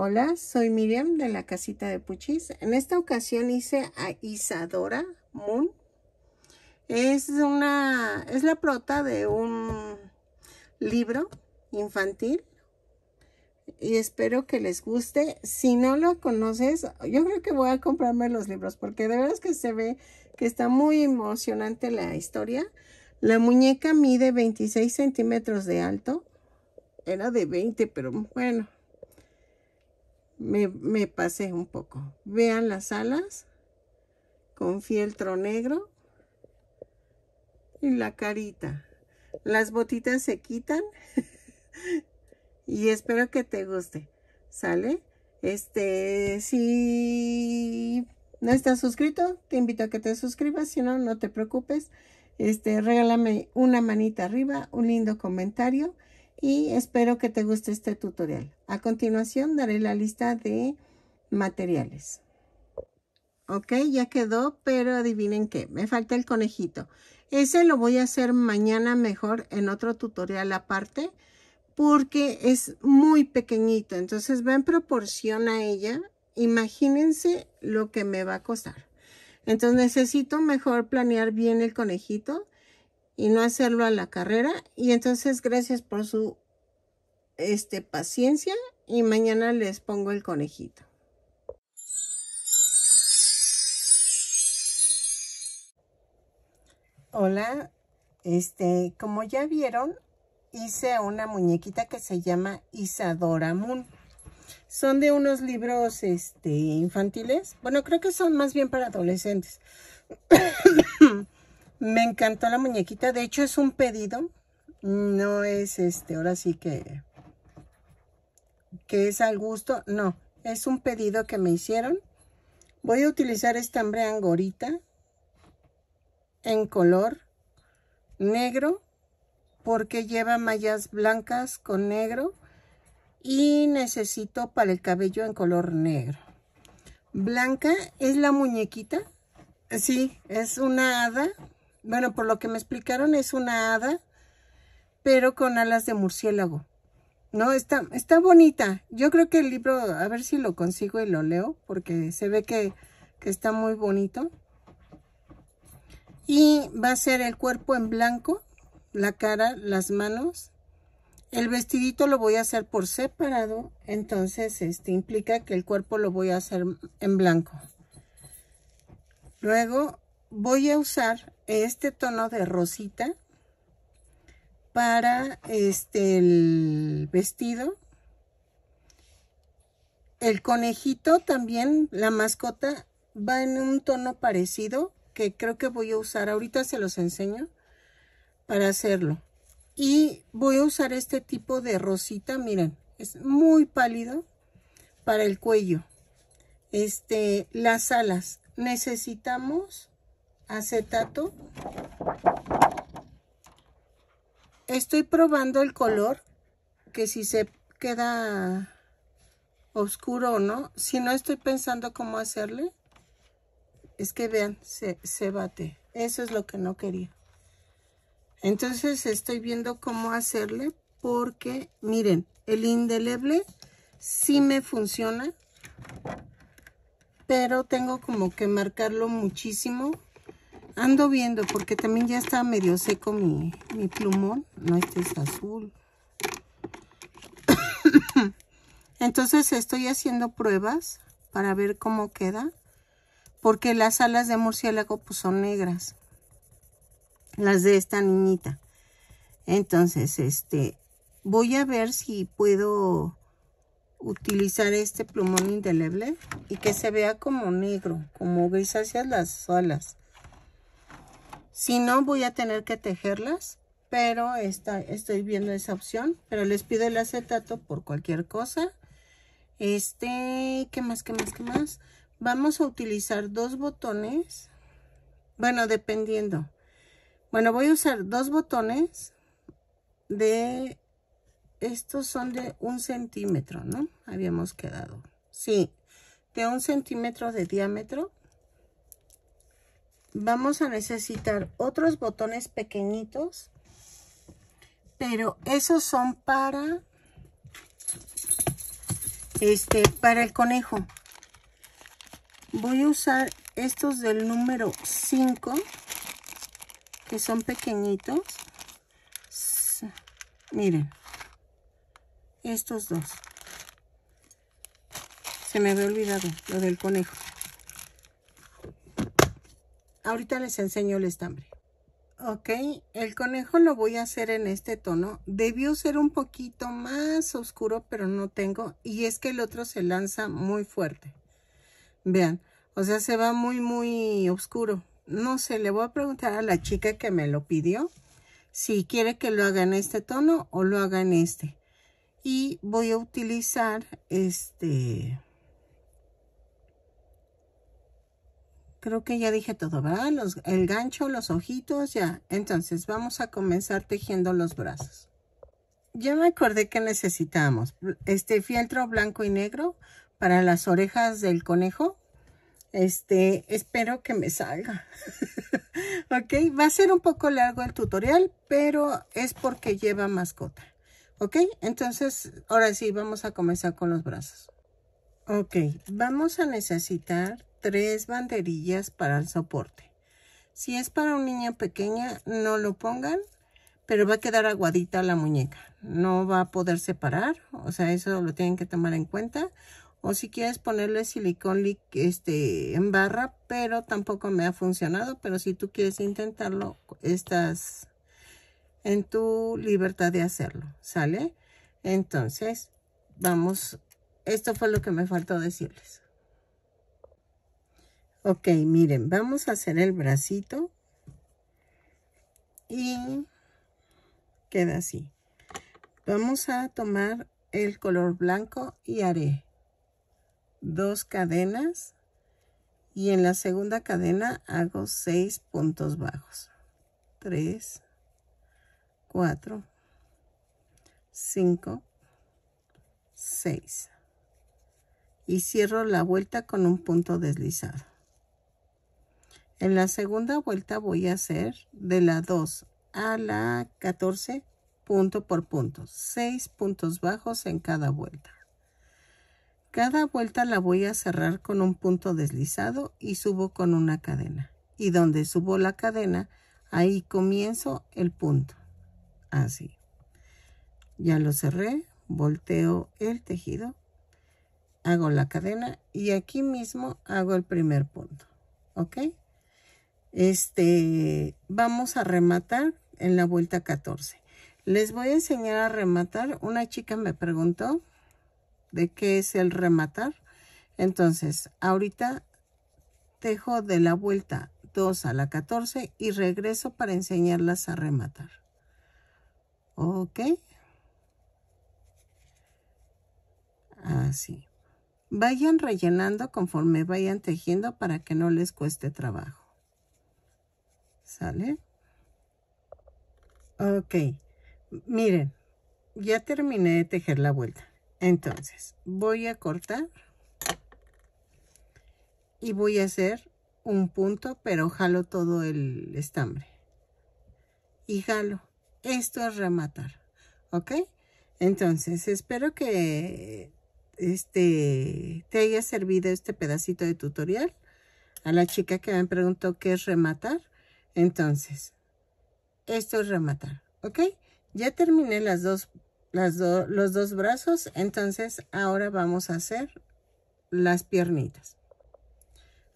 Hola, soy Miriam de la casita de Puchis. En esta ocasión hice a Isadora Moon. Es una, es la prota de un libro infantil y espero que les guste. Si no lo conoces, yo creo que voy a comprarme los libros porque de verdad que se ve que está muy emocionante la historia. La muñeca mide 26 centímetros de alto. Era de 20, pero bueno, me, me pasé un poco. Vean las alas con fieltro negro y la carita. Las botitas se quitan y espero que te guste. ¿Sale? Este, si no estás suscrito, te invito a que te suscribas. Si no, no te preocupes. Este, regálame una manita arriba, un lindo comentario y espero que te guste este tutorial. A continuación daré la lista de materiales. Ok, ya quedó, pero adivinen qué, me falta el conejito. Ese lo voy a hacer mañana mejor en otro tutorial aparte porque es muy pequeñito. Entonces va en proporción a ella. Imagínense lo que me va a costar. Entonces necesito mejor planear bien el conejito y no hacerlo a la carrera. Y entonces gracias por su este, paciencia y mañana les pongo el conejito. Hola, este, como ya vieron, hice una muñequita que se llama Isadora Moon. Son de unos libros este, infantiles. Bueno, creo que son más bien para adolescentes. Me encantó la muñequita. De hecho, es un pedido. No es este, ahora sí que, que es al gusto. No, es un pedido que me hicieron. Voy a utilizar estambre angorita en color negro porque lleva mallas blancas con negro y necesito para el cabello en color negro. Blanca es la muñequita. Sí, es una hada bueno, por lo que me explicaron es una hada, pero con alas de murciélago. No, está, está bonita. Yo creo que el libro, a ver si lo consigo y lo leo, porque se ve que, que está muy bonito. Y va a ser el cuerpo en blanco, la cara, las manos. El vestidito lo voy a hacer por separado, entonces este implica que el cuerpo lo voy a hacer en blanco. Luego voy a usar este tono de rosita para este el vestido. El conejito también la mascota va en un tono parecido que creo que voy a usar ahorita se los enseño para hacerlo. Y voy a usar este tipo de rosita miren es muy pálido para el cuello. Este las alas. Necesitamos acetato. Estoy probando el color, que si se queda oscuro o no. Si no estoy pensando cómo hacerle, es que vean, se, se bate. Eso es lo que no quería. Entonces estoy viendo cómo hacerle porque, miren, el indeleble sí me funciona, pero tengo como que marcarlo muchísimo Ando viendo porque también ya está medio seco mi, plumón. No, este es azul. Entonces estoy haciendo pruebas para ver cómo queda. Porque las alas de murciélago pues son negras. Las de esta niñita. Entonces, este, voy a ver si puedo utilizar este plumón indeleble y que se vea como negro, como grisáceas las alas. Si no, voy a tener que tejerlas, pero estoy viendo esa opción. Pero les pido el acetato por cualquier cosa. Este, ¿qué más, qué más, qué más? Vamos a utilizar dos botones. Bueno, dependiendo. Bueno, voy a usar dos botones de... Estos son de un centímetro, ¿no? Habíamos quedado. Sí, de un centímetro de diámetro vamos a necesitar otros botones pequeñitos, pero esos son para Este, para el conejo. Voy a usar estos del número 5, que son pequeñitos. Miren, estos dos. Se me había olvidado lo del conejo. Ahorita les enseño el estambre. Ok, el conejo lo voy a hacer en este tono. Debió ser un poquito más oscuro, pero no tengo. Y es que el otro se lanza muy fuerte. Vean, o sea, se va muy, muy oscuro. No sé, le voy a preguntar a la chica que me lo pidió si quiere que lo haga en este tono o lo haga en este. Y voy a utilizar este creo que ya dije todo, ¿verdad? Los, el gancho, los ojitos, ya. Entonces vamos a comenzar tejiendo los brazos. Ya me acordé que necesitamos este fieltro blanco y negro para las orejas del conejo. Este, espero que me salga. ok, va a ser un poco largo el tutorial, pero es porque lleva mascota. Ok, entonces ahora sí vamos a comenzar con los brazos. Ok, vamos a necesitar tres banderillas para el soporte. Si es para un niño pequeña, no lo pongan, pero va a quedar aguadita la muñeca. No va a poder separar, o sea, eso lo tienen que tomar en cuenta. O si quieres ponerle silicón este, en barra, pero tampoco me ha funcionado. Pero si tú quieres intentarlo, estás en tu libertad de hacerlo, ¿sale? Entonces, vamos, esto fue lo que me faltó decirles. Ok, miren, vamos a hacer el bracito. Y queda así. Vamos a tomar el color blanco y haré dos cadenas. Y en la segunda cadena hago seis puntos bajos. Tres, cuatro, cinco, seis. Y cierro la vuelta con un punto deslizado. En la segunda vuelta voy a hacer de la 2 a la 14 punto por punto, 6 puntos bajos en cada vuelta. Cada vuelta la voy a cerrar con un punto deslizado y subo con una cadena. Y donde subo la cadena, ahí comienzo el punto. Así. Ya lo cerré, volteo el tejido, hago la cadena y aquí mismo hago el primer punto. ¿Ok? Este, vamos a rematar en la vuelta 14. Les voy a enseñar a rematar. Una chica me preguntó de qué es el rematar. Entonces, ahorita tejo de la vuelta 2 a la 14 y regreso para enseñarlas a rematar. Ok. Así. Vayan rellenando conforme vayan tejiendo para que no les cueste trabajo. ¿Sale? Ok. Miren, ya terminé de tejer la vuelta. Entonces, voy a cortar y voy a hacer un punto, pero jalo todo el estambre. Y jalo. Esto es rematar. ¿Ok? Entonces, espero que este, te haya servido este pedacito de tutorial. A la chica que me preguntó qué es rematar. Entonces, esto es rematar, ¿ok? Ya terminé las dos, las los dos brazos, entonces ahora vamos a hacer las piernitas.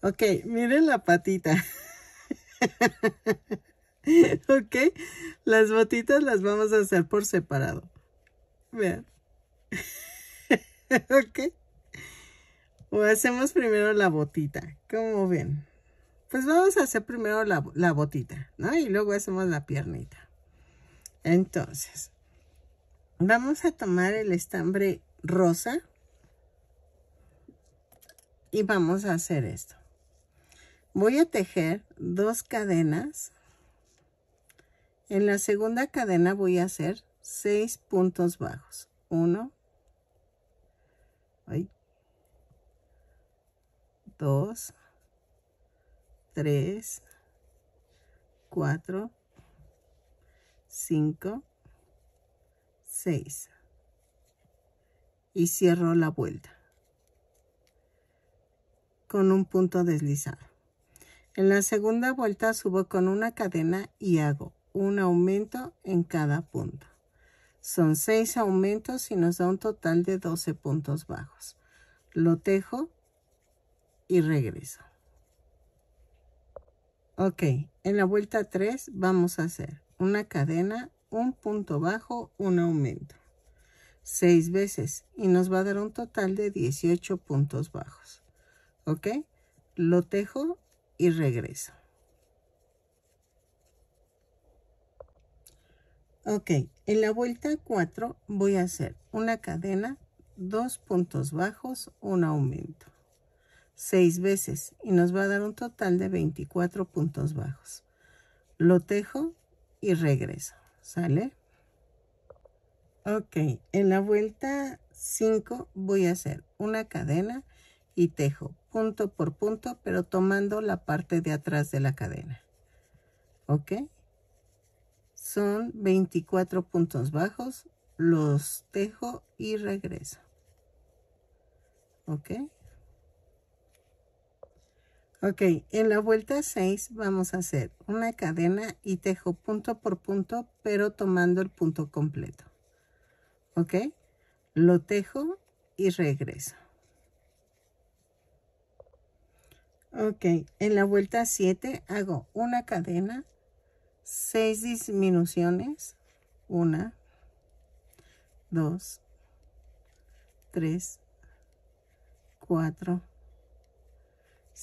Ok, miren la patita. ok, las botitas las vamos a hacer por separado. Vean. ok. O hacemos primero la botita, como ven. Pues vamos a hacer primero la, botita, ¿no? Y luego hacemos la piernita. Entonces, vamos a tomar el estambre rosa y vamos a hacer esto. Voy a tejer dos cadenas. En la segunda cadena voy a hacer seis puntos bajos. Uno, dos, 3, 4, 5, 6. y cierro la vuelta con un punto deslizado. En la segunda vuelta subo con una cadena y hago un aumento en cada punto. Son seis aumentos y nos da un total de 12 puntos bajos. Lo tejo y regreso. Ok, en la vuelta 3 vamos a hacer una cadena, un punto bajo, un aumento. Seis veces y nos va a dar un total de 18 puntos bajos. Ok, lo tejo y regreso. Ok, en la vuelta 4 voy a hacer una cadena, dos puntos bajos, un aumento. Seis veces y nos va a dar un total de 24 puntos bajos. Lo tejo y regreso. ¿Sale? Ok, en la vuelta 5 voy a hacer una cadena y tejo punto por punto, pero tomando la parte de atrás de la cadena. ¿Ok? Son 24 puntos bajos, los tejo y regreso. ¿Ok? Ok, en la vuelta 6 vamos a hacer una cadena y tejo punto por punto, pero tomando el punto completo. ¿Ok? Lo tejo y regreso. Ok, en la vuelta 7 hago una cadena, 6 disminuciones, 1, 2, 3, 4,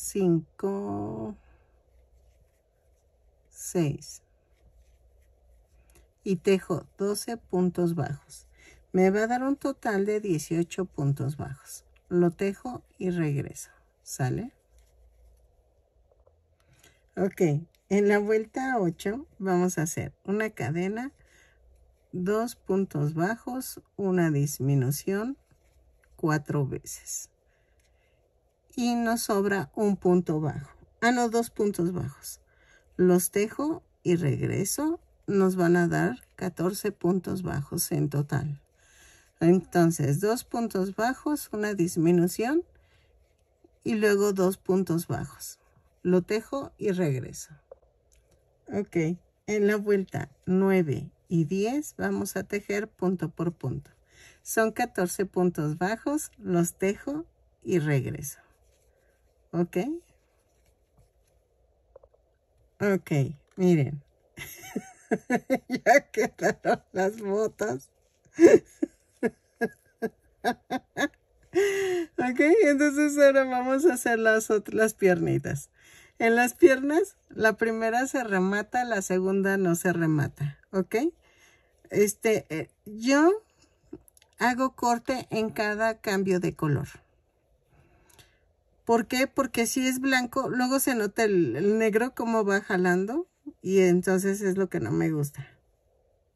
5, 6 y tejo 12 puntos bajos. Me va a dar un total de 18 puntos bajos. Lo tejo y regreso. ¿Sale? Ok, en la vuelta 8 vamos a hacer una cadena, dos puntos bajos, una disminución, cuatro veces. Y nos sobra un punto bajo. Ah, no, dos puntos bajos. Los tejo y regreso. Nos van a dar 14 puntos bajos en total. Entonces, dos puntos bajos, una disminución y luego dos puntos bajos lo tejo y regreso. Ok, en la vuelta 9 y 10 vamos a tejer punto por punto. Son 14 puntos bajos, los tejo y regreso. Ok. Ok, miren. ya quedaron las botas. ok, entonces ahora vamos a hacer las otras piernitas. En las piernas, la primera se remata, la segunda no se remata, ¿ok? Este, eh, yo hago corte en cada cambio de color. ¿Por qué? Porque si es blanco, luego se nota el, negro como va jalando y entonces es lo que no me gusta.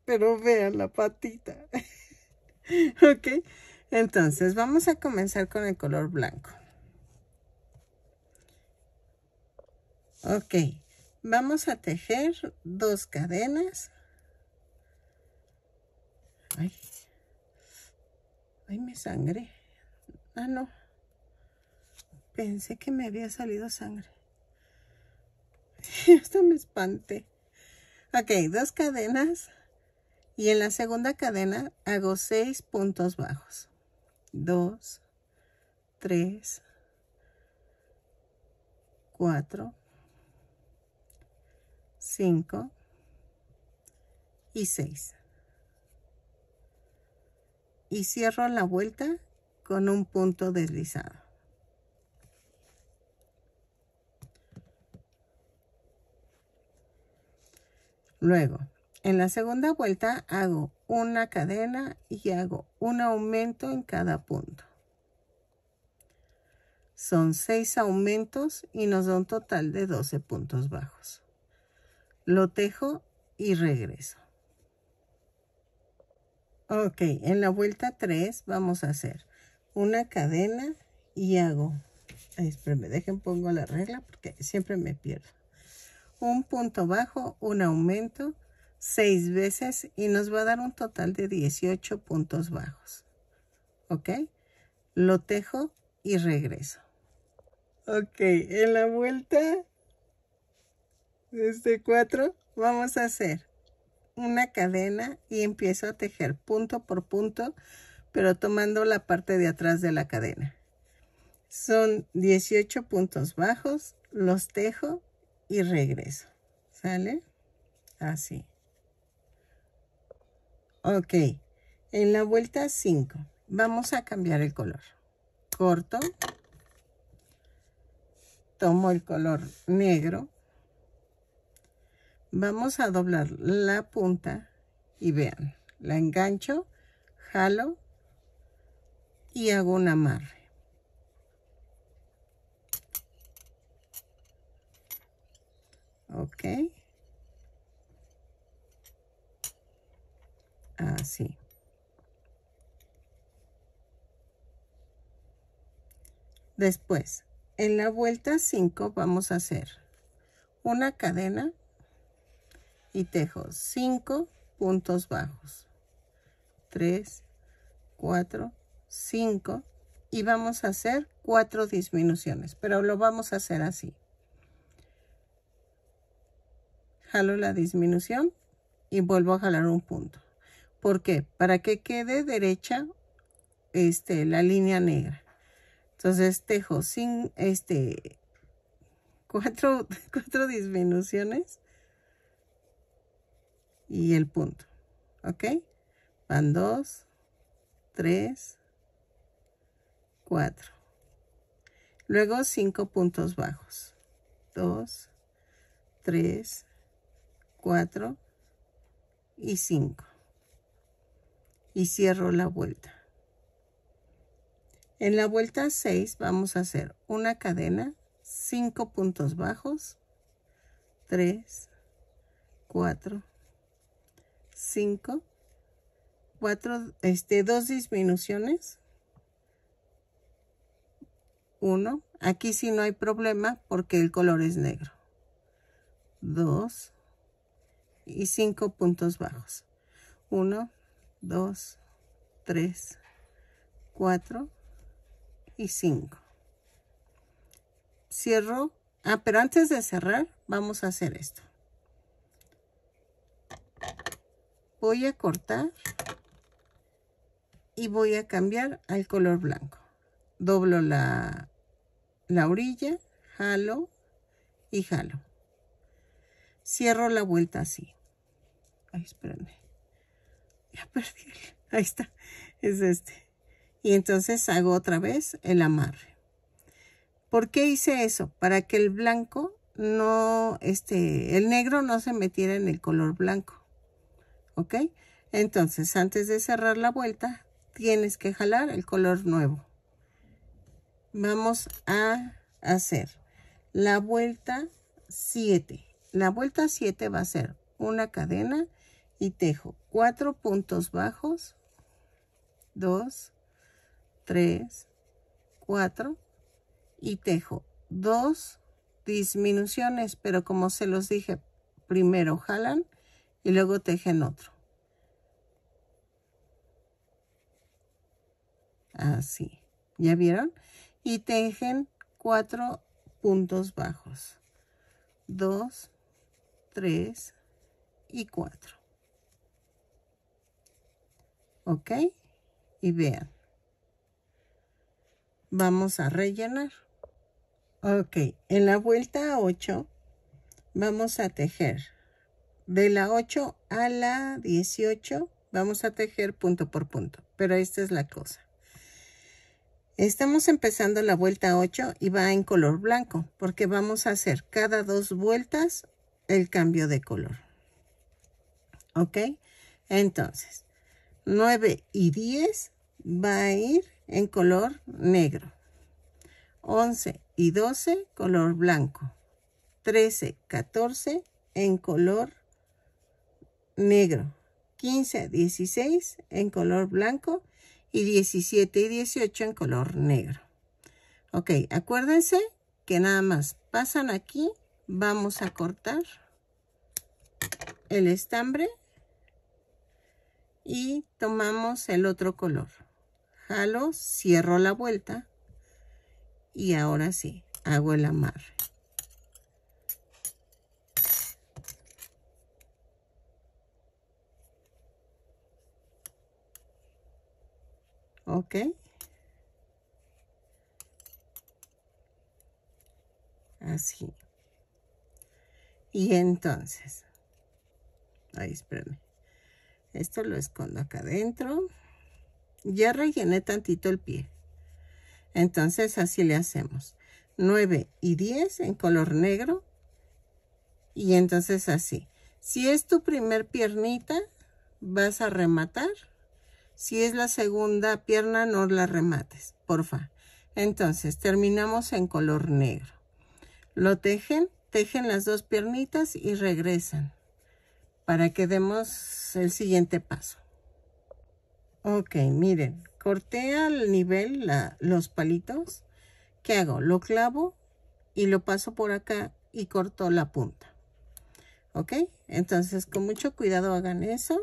Pero vean la patita. ¿Ok? Entonces vamos a comenzar con el color blanco. Ok, vamos a tejer dos cadenas. Ay, ay, me sangre. Ah, no. Pensé que me había salido sangre. Hasta me espanté. Ok, dos cadenas. Y en la segunda cadena hago seis puntos bajos. Dos, tres, cuatro, 5 y 6. Y cierro la vuelta con un punto deslizado. Luego, en la segunda vuelta hago una cadena y hago un aumento en cada punto. Son 6 aumentos y nos da un total de 12 puntos bajos lo tejo y regreso. Ok, en la vuelta 3 vamos a hacer una cadena y hago, espérenme, dejen pongo la regla porque siempre me pierdo. Un punto bajo, un aumento, 6 veces y nos va a dar un total de 18 puntos bajos. ¿ok? Lo tejo y regreso. Ok, en la vuelta desde cuatro vamos a hacer una cadena y empiezo a tejer punto por punto, pero tomando la parte de atrás de la cadena. Son 18 puntos bajos, los tejo y regreso. ¿Sale? Así. Ok, en la vuelta 5 vamos a cambiar el color. Corto, tomo el color negro, vamos a doblar la punta y vean, la engancho, jalo y hago un amarre. Ok. Así. Después, en la vuelta 5 vamos a hacer una cadena y tejo 5 puntos bajos. 3, 4, 5 y vamos a hacer 4 disminuciones, pero lo vamos a hacer así. Jalo la disminución y vuelvo a jalar un punto. ¿Por qué? Para que quede derecha este, la línea negra. Entonces tejo sin este cuatro, cuatro disminuciones y el punto. ¿Ok? Van dos, tres, cuatro. Luego cinco puntos bajos. Dos, tres, cuatro y cinco. Y cierro la vuelta. En la vuelta 6 vamos a hacer una cadena, 5 puntos bajos, 3, 4, 5, 4, este, dos disminuciones, 1, aquí sí no hay problema porque el color es negro, 2 y 5 puntos bajos, 1, 2, 3, 4, y 5. Cierro. Ah, pero antes de cerrar, vamos a hacer esto. Voy a cortar y voy a cambiar al color blanco. Doblo la, la orilla, jalo y jalo. Cierro la vuelta así. Ay, espérenme. Ya perdí. Ahí está. Es este y entonces hago otra vez el amarre. ¿Por qué hice eso? Para que el blanco no, este, el negro no se metiera en el color blanco. ¿Ok? Entonces, antes de cerrar la vuelta, tienes que jalar el color nuevo. Vamos a hacer la vuelta 7. La vuelta 7 va a ser una cadena y tejo cuatro puntos bajos, 2, 3, 4 y tejo dos disminuciones, pero como se los dije, primero jalan y luego tejen otro. Así, ¿ya vieron? Y tejen cuatro puntos bajos. 2, 3 y 4. ¿Ok? Y vean vamos a rellenar. Ok, en la vuelta 8 vamos a tejer. De la 8 a la 18 vamos a tejer punto por punto. Pero esta es la cosa. Estamos empezando la vuelta 8 y va en color blanco porque vamos a hacer cada dos vueltas el cambio de color. ¿Ok? Entonces, 9 y 10 va a ir en color negro. 11 y 12 color blanco. 13, 14 en color negro. 15, 16 en color blanco y 17 y 18 en color negro. Ok, acuérdense que nada más pasan aquí, vamos a cortar el estambre y tomamos el otro color jalo, cierro la vuelta y ahora sí, hago el amarre. ¿Ok? Así. Y entonces, ahí espérame. Esto lo escondo acá adentro. Ya rellené tantito el pie. Entonces así le hacemos. 9 y 10 en color negro. Y entonces así. Si es tu primer piernita, vas a rematar. Si es la segunda pierna, no la remates, porfa. Entonces, terminamos en color negro. Lo tejen, tejen las dos piernitas y regresan para que demos el siguiente paso. Ok, miren, corté al nivel los palitos. ¿Qué hago? Lo clavo y lo paso por acá y corto la punta. ¿Ok? Entonces, con mucho cuidado hagan eso.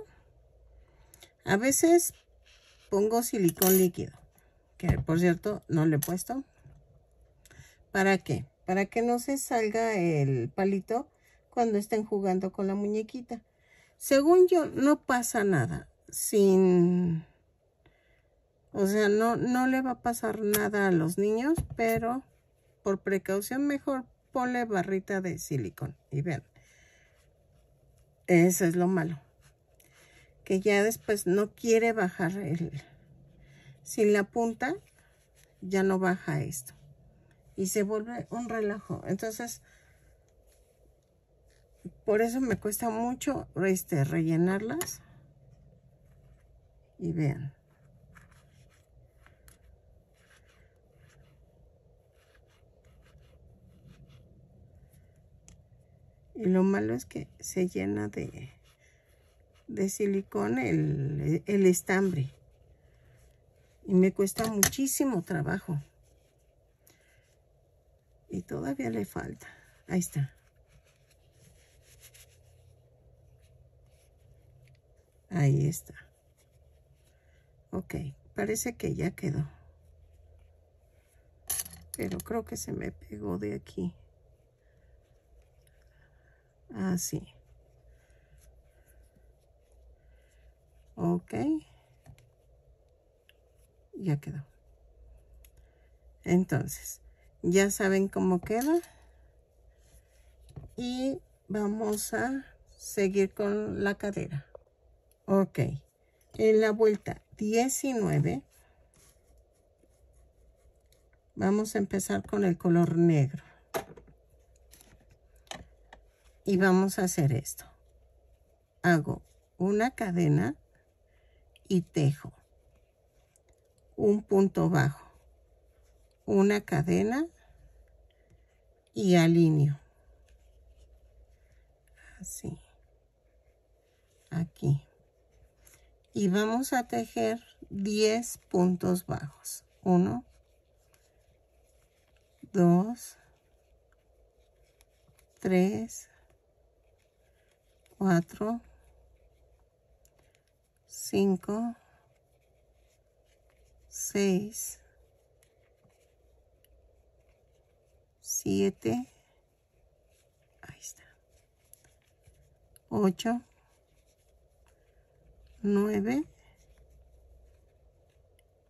A veces pongo silicón líquido, que por cierto no le he puesto. ¿Para qué? Para que no se salga el palito cuando estén jugando con la muñequita. Según yo, no pasa nada sin... O sea, no, no le va a pasar nada a los niños, pero por precaución mejor ponle barrita de silicón. Y vean, eso es lo malo. Que ya después no quiere bajar el... Sin la punta, ya no baja esto. Y se vuelve un relajo. Entonces, por eso me cuesta mucho este, rellenarlas. Y vean. Y lo malo es que se llena de, de silicón el, el estambre. Y me cuesta muchísimo trabajo. Y todavía le falta. Ahí está. Ahí está. Ok, parece que ya quedó. Pero creo que se me pegó de aquí. Así. Ok. Ya quedó. Entonces, ya saben cómo queda. Y vamos a seguir con la cadera. Ok. En la vuelta 19 vamos a empezar con el color negro. Y vamos a hacer esto. Hago una cadena y tejo. Un punto bajo. Una cadena y alineo. Así. Aquí. Y vamos a tejer 10 puntos bajos. 1, 2, 3, 4, 5, 6, 7, ahí está, 8, 9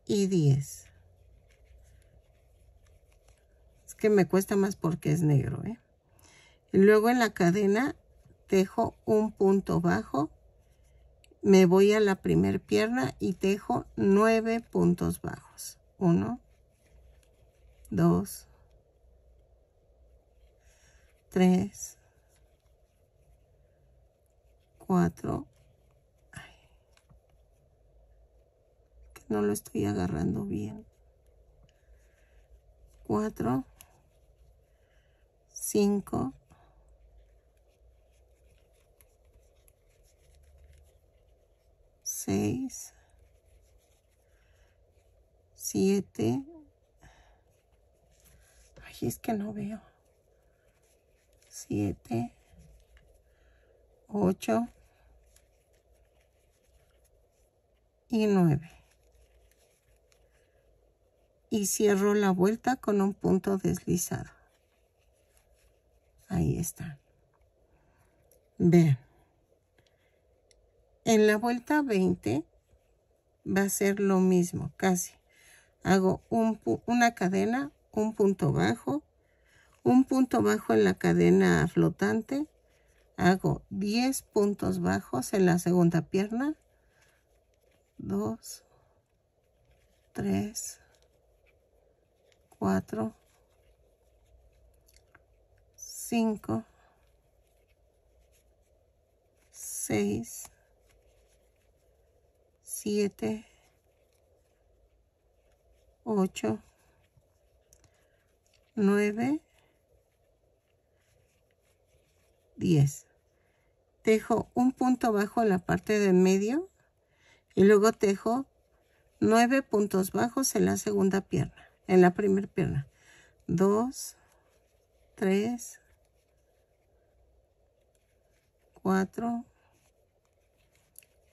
y 10. Es que me cuesta más porque es negro, ¿eh? Y luego en la cadena tejo un punto bajo, me voy a la primer pierna y tejo 9 puntos bajos. 1, 2, 3, 4, no lo estoy agarrando bien. Cuatro, cinco, seis, siete. Es que no veo. Siete, ocho y nueve. y cierro la vuelta con un punto deslizado. Ahí está. Vean. En la vuelta 20 va a ser lo mismo, casi. Hago una cadena, un punto bajo, un punto bajo en la cadena flotante, hago 10 puntos bajos en la segunda pierna, 2, 3, 4, 5, 6, 7, 8, 9, 10. Tejo un punto bajo en la parte de medio y luego tejo 9 puntos bajos en la segunda pierna, en la primera pierna. 2, 3, 4,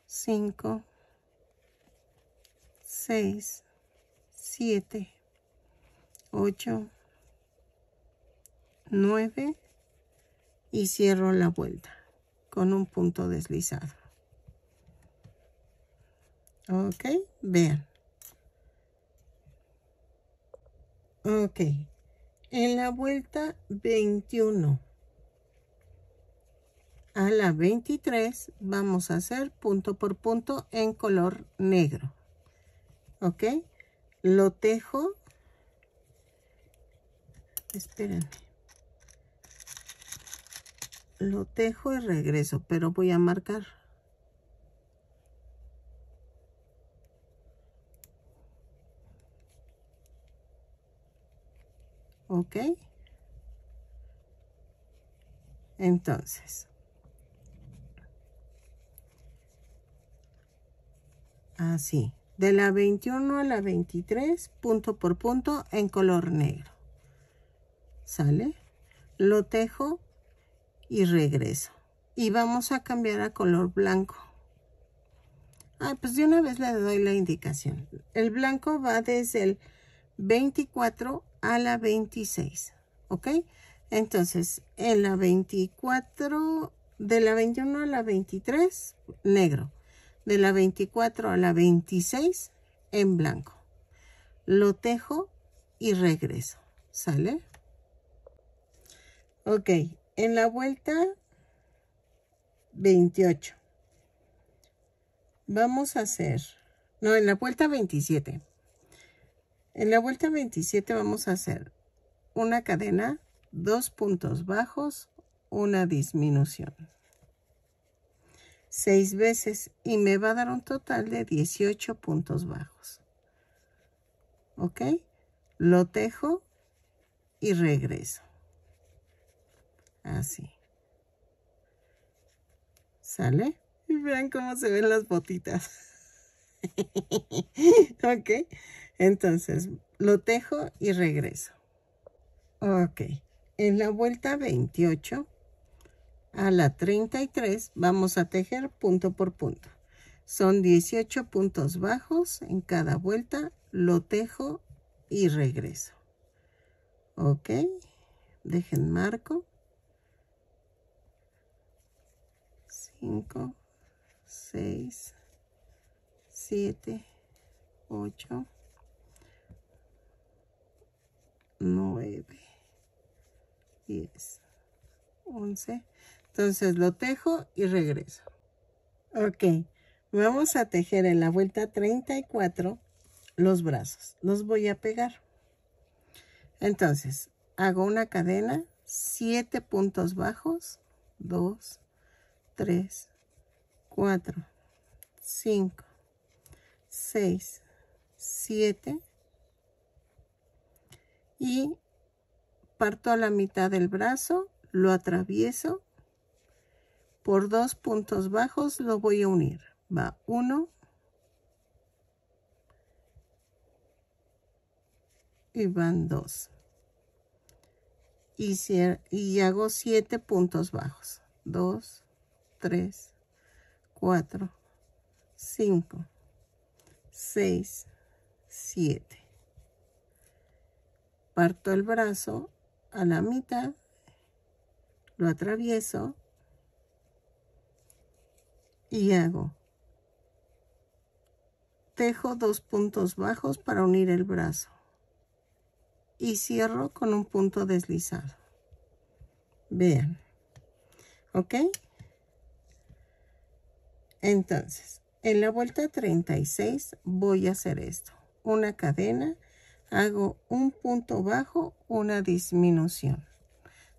5, 6, 7, 8, 9 y cierro la vuelta con un punto deslizado. Ok, vean. Ok, en la vuelta 21 a la 23 vamos a hacer punto por punto en color negro. Ok, lo tejo. Espérenme lo tejo y regreso, pero voy a marcar. ¿Ok? Entonces. Así. De la 21 a la 23, punto por punto en color negro. ¿Sale? Lo tejo y regreso. Y vamos a cambiar a color blanco. Ah, pues de una vez le doy la indicación. El blanco va desde el 24 a la 26. ¿Ok? Entonces, en la 24, de la 21 a la 23, negro. De la 24 a la 26, en blanco. Lo tejo y regreso. ¿Sale? Ok, en la vuelta 28 vamos a hacer, no, en la vuelta 27. En la vuelta 27 vamos a hacer una cadena, dos puntos bajos, una disminución. Seis veces y me va a dar un total de 18 puntos bajos. ¿Ok? Lo tejo y regreso así. Sale y vean cómo se ven las botitas. Ok entonces lo tejo y regreso. Ok en la vuelta 28 a la 33 vamos a tejer punto por punto. Son 18 puntos bajos en cada vuelta lo tejo y regreso. Ok dejen marco 5, 6, 7, 8, 9, 10, 11. Entonces lo tejo y regreso. Ok, vamos a tejer en la vuelta 34 los brazos. Los voy a pegar. Entonces, hago una cadena, 7 puntos bajos, 2, 3, 4, 5, 6, 7 y parto a la mitad del brazo, lo atravieso, por dos puntos bajos lo voy a unir. Va 1 y van 2. Y, hago 7 puntos bajos. 2, 3, 4, 5, 6, 7. parto el brazo a la mitad, lo atravieso y hago. Tejo dos puntos bajos para unir el brazo y cierro con un punto deslizado. Vean ok entonces en la vuelta 36 voy a hacer esto. Una cadena hago un punto bajo una disminución.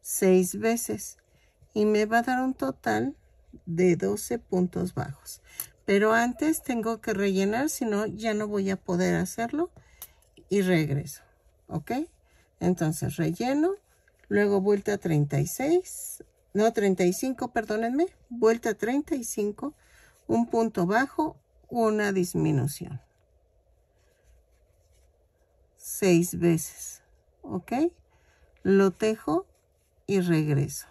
Seis veces. Y me va a dar un total de 12 puntos bajos. Pero antes tengo que rellenar si no ya no voy a poder hacerlo. Y regreso ok entonces relleno. Luego vuelta 36 no 35 perdónenme. Vuelta 35 un punto bajo una disminución. Seis veces ok lo tejo y regreso.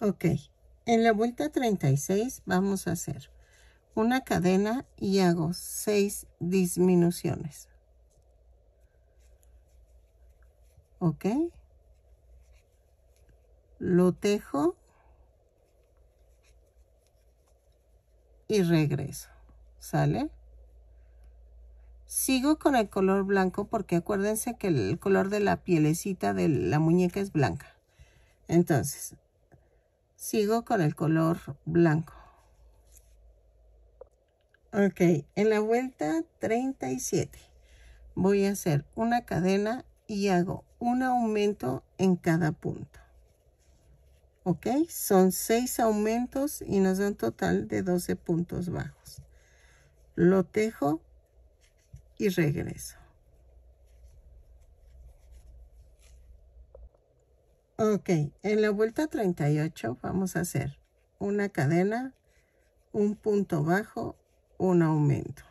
Ok en la vuelta 36 vamos a hacer una cadena y hago seis disminuciones. Ok. Lo tejo y regreso sale sigo con el color blanco porque acuérdense que el color de la pielecita de la muñeca es blanca. Entonces sigo con el color blanco. Ok en la vuelta 37 voy a hacer una cadena y hago un aumento en cada punto. ¿Ok? Son seis aumentos y nos da un total de 12 puntos bajos. Lo tejo y regreso. Ok, en la vuelta 38 vamos a hacer una cadena, un punto bajo, un aumento.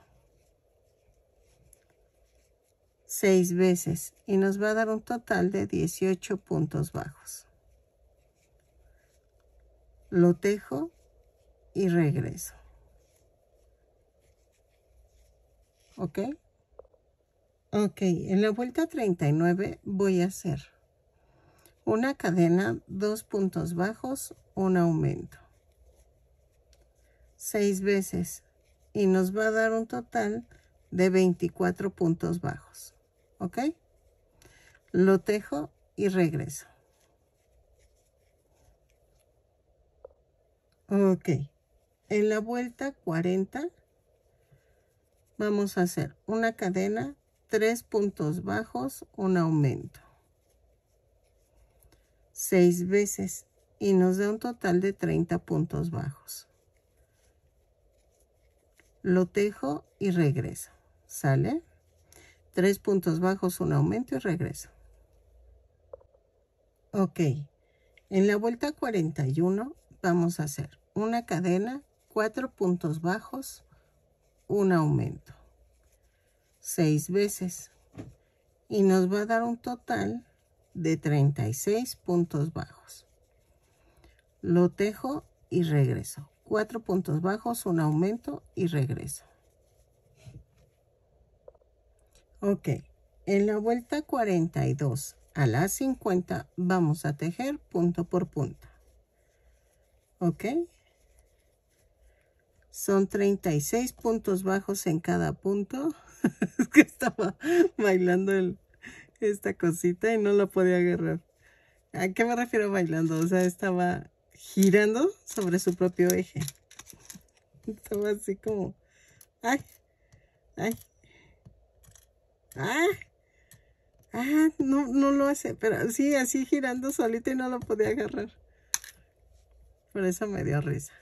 seis veces y nos va a dar un total de 18 puntos bajos. Lo tejo y regreso. ¿Ok? Ok, en la vuelta 39 voy a hacer una cadena, dos puntos bajos, un aumento. Seis veces y nos va a dar un total de 24 puntos bajos. ¿ok? Lo tejo y regreso. Ok, en la vuelta 40 vamos a hacer una cadena, tres puntos bajos, un aumento. Seis veces y nos da un total de 30 puntos bajos. Lo tejo y regreso. ¿Sale? tres puntos bajos, un aumento y regreso. Ok, en la vuelta 41 vamos a hacer una cadena, cuatro puntos bajos, un aumento. Seis veces. Y nos va a dar un total de 36 puntos bajos. Lo tejo y regreso. Cuatro puntos bajos, un aumento y regreso. Ok, en la vuelta 42 a la 50 vamos a tejer punto por punto. Ok. Son 36 puntos bajos en cada punto. es que estaba bailando esta cosita y no la podía agarrar. ¿A qué me refiero bailando? O sea, estaba girando sobre su propio eje. Estaba así como... ¡Ay! ¡Ay! Ah, ah, no, no lo hace, pero sí, así girando solito y no lo podía agarrar. Por eso me dio risa.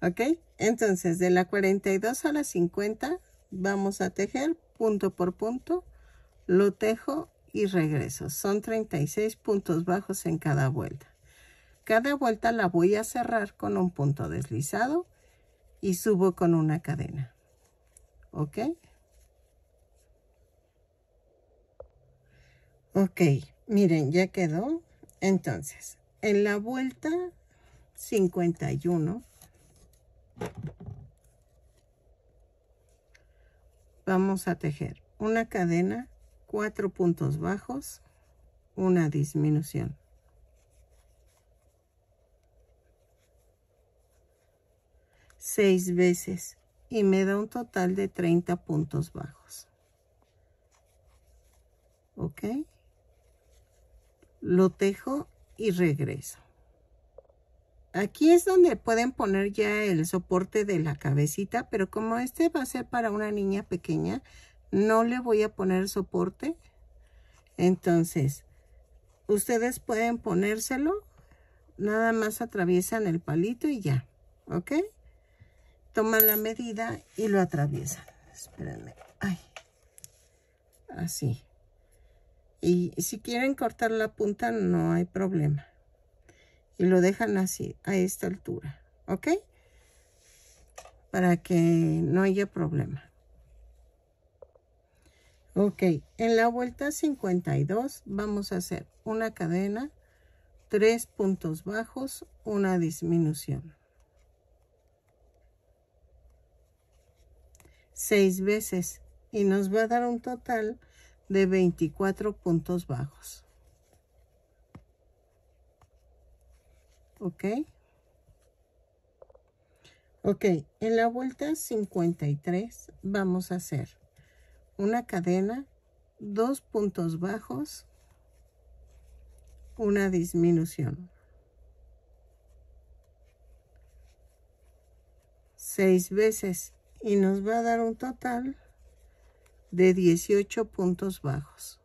¿Ok? Entonces, de la 42 a la 50 vamos a tejer punto por punto, lo tejo y regreso. Son 36 puntos bajos en cada vuelta. Cada vuelta la voy a cerrar con un punto deslizado y subo con una cadena. ¿Ok? Ok, miren, ya quedó. Entonces, en la vuelta 51, vamos a tejer una cadena, cuatro puntos bajos, una disminución. Seis veces y me da un total de 30 puntos bajos. ¿Ok? Lo tejo y regreso. Aquí es donde pueden poner ya el soporte de la cabecita, pero como este va a ser para una niña pequeña, no le voy a poner soporte. Entonces, ustedes pueden ponérselo, nada más atraviesan el palito y ya, ¿ok? Toman la medida y lo atraviesan. Espérenme, ay, así. Y si quieren cortar la punta, no hay problema y lo dejan así, a esta altura, ¿ok? Para que no haya problema. Ok, en la vuelta 52 vamos a hacer una cadena, tres puntos bajos, una disminución. Seis veces y nos va a dar un total de 24 puntos bajos. ¿Ok? Ok, en la vuelta 53 vamos a hacer una cadena, dos puntos bajos, una disminución. Seis veces y nos va a dar un total de 18 puntos bajos.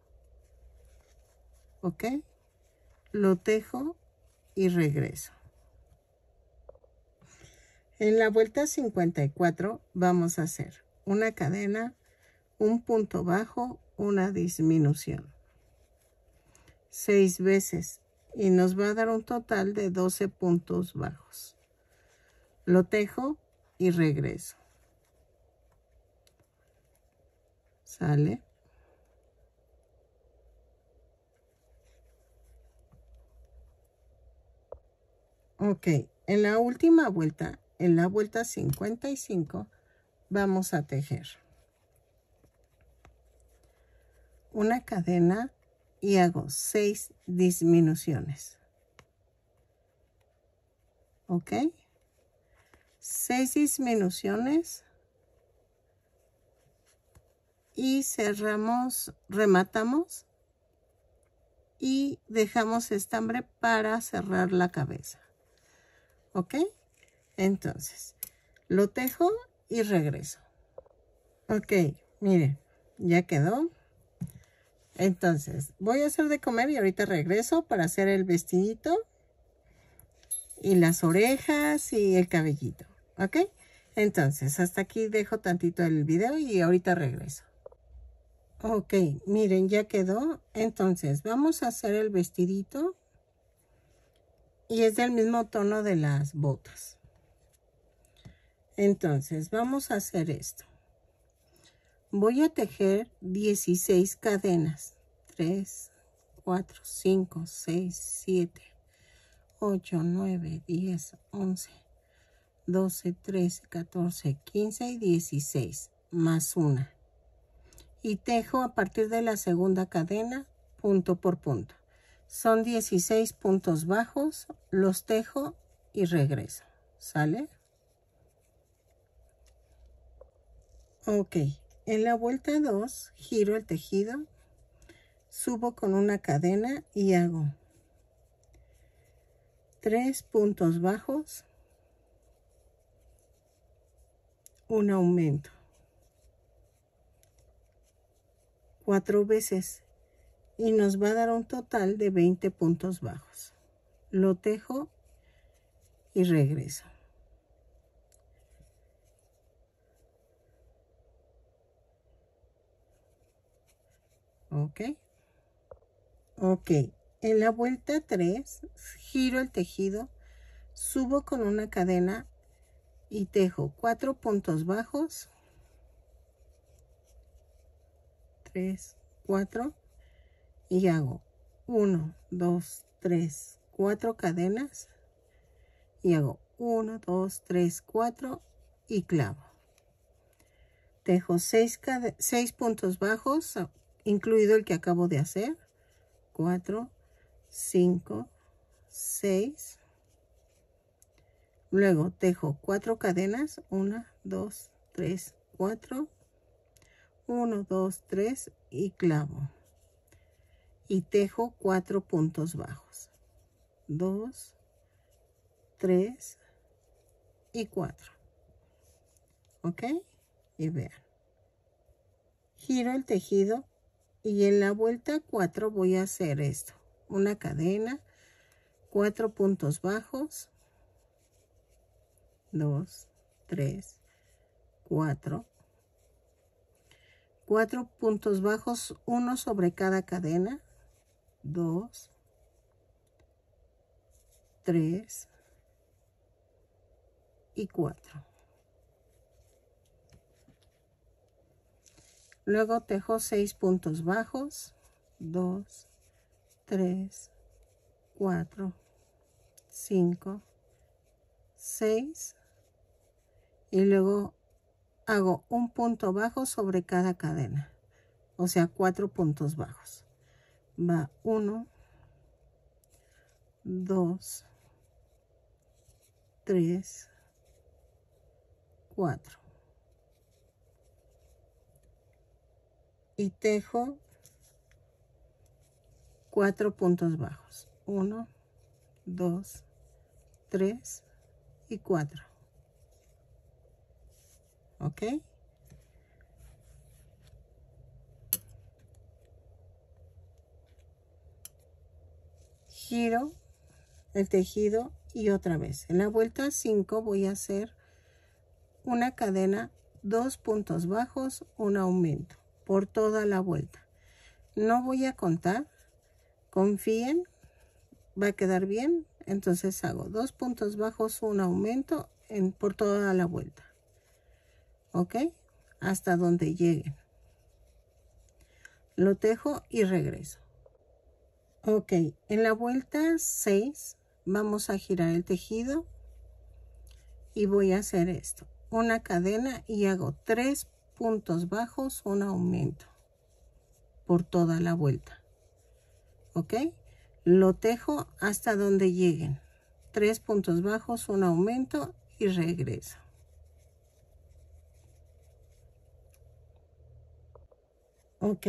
¿Ok? Lo tejo y regreso. En la vuelta 54 vamos a hacer una cadena, un punto bajo, una disminución. Seis veces y nos va a dar un total de 12 puntos bajos. Lo tejo y regreso. Sale. Ok, en la última vuelta, en la vuelta 55, vamos a tejer una cadena y hago seis disminuciones. ¿Ok? Seis disminuciones y cerramos, rematamos y dejamos estambre para cerrar la cabeza. ¿Ok? Entonces, lo tejo y regreso. Ok, miren, ya quedó. Entonces, voy a hacer de comer y ahorita regreso para hacer el vestidito y las orejas y el cabellito. ¿Ok? Entonces, hasta aquí dejo tantito el video y ahorita regreso. Ok, miren, ya quedó. Entonces, vamos a hacer el vestidito y es del mismo tono de las botas. Entonces, vamos a hacer esto. Voy a tejer 16 cadenas. 3, 4, 5, 6, 7, 8, 9, 10, 11, 12, 13, 14, 15 y 16, más una. Y tejo a partir de la segunda cadena, punto por punto. Son 16 puntos bajos, los tejo y regreso. ¿Sale? Ok, en la vuelta 2 giro el tejido, subo con una cadena y hago 3 puntos bajos, un aumento, cuatro veces y nos va a dar un total de 20 puntos bajos. Lo tejo y regreso. Ok. Ok. En la vuelta 3, giro el tejido, subo con una cadena y tejo cuatro puntos bajos. 3, 4 y hago 1, 2, 3, 4 cadenas y hago 1, 2, 3, 4 y clavo. seis, seis puntos bajos, incluido el que acabo de hacer. 4, 5, 6. Luego tejo cuatro cadenas. 1, 2, 3, 4. 1, 2, 3 y clavo. Y tejo cuatro puntos bajos. 2, 3 y 4. ¿Ok? Y vean. Giro el tejido y en la vuelta 4 voy a hacer esto. Una cadena, cuatro puntos bajos, 2, 3, 4. Cuatro puntos bajos, uno sobre cada cadena, 2, 3 y 4. Luego tejo seis puntos bajos, 2, 3, 4, 5, 6 y luego hago un punto bajo sobre cada cadena, o sea, cuatro puntos bajos. Va 1, 2, 3, 4. y tejo cuatro puntos bajos. Uno, dos, tres y cuatro. ¿Ok? Giro el tejido y otra vez. En la vuelta 5 voy a hacer una cadena, dos puntos bajos, un aumento por toda la vuelta. No voy a contar. Confíen. Va a quedar bien. Entonces hago dos puntos bajos, un aumento en, por toda la vuelta. ¿Ok? Hasta donde lleguen. Lo tejo y regreso. Ok, en la vuelta 6 vamos a girar el tejido y voy a hacer esto. Una cadena y hago tres puntos bajos, un aumento por toda la vuelta. ¿Ok? Lo tejo hasta donde lleguen. Tres puntos bajos, un aumento y regreso. Ok,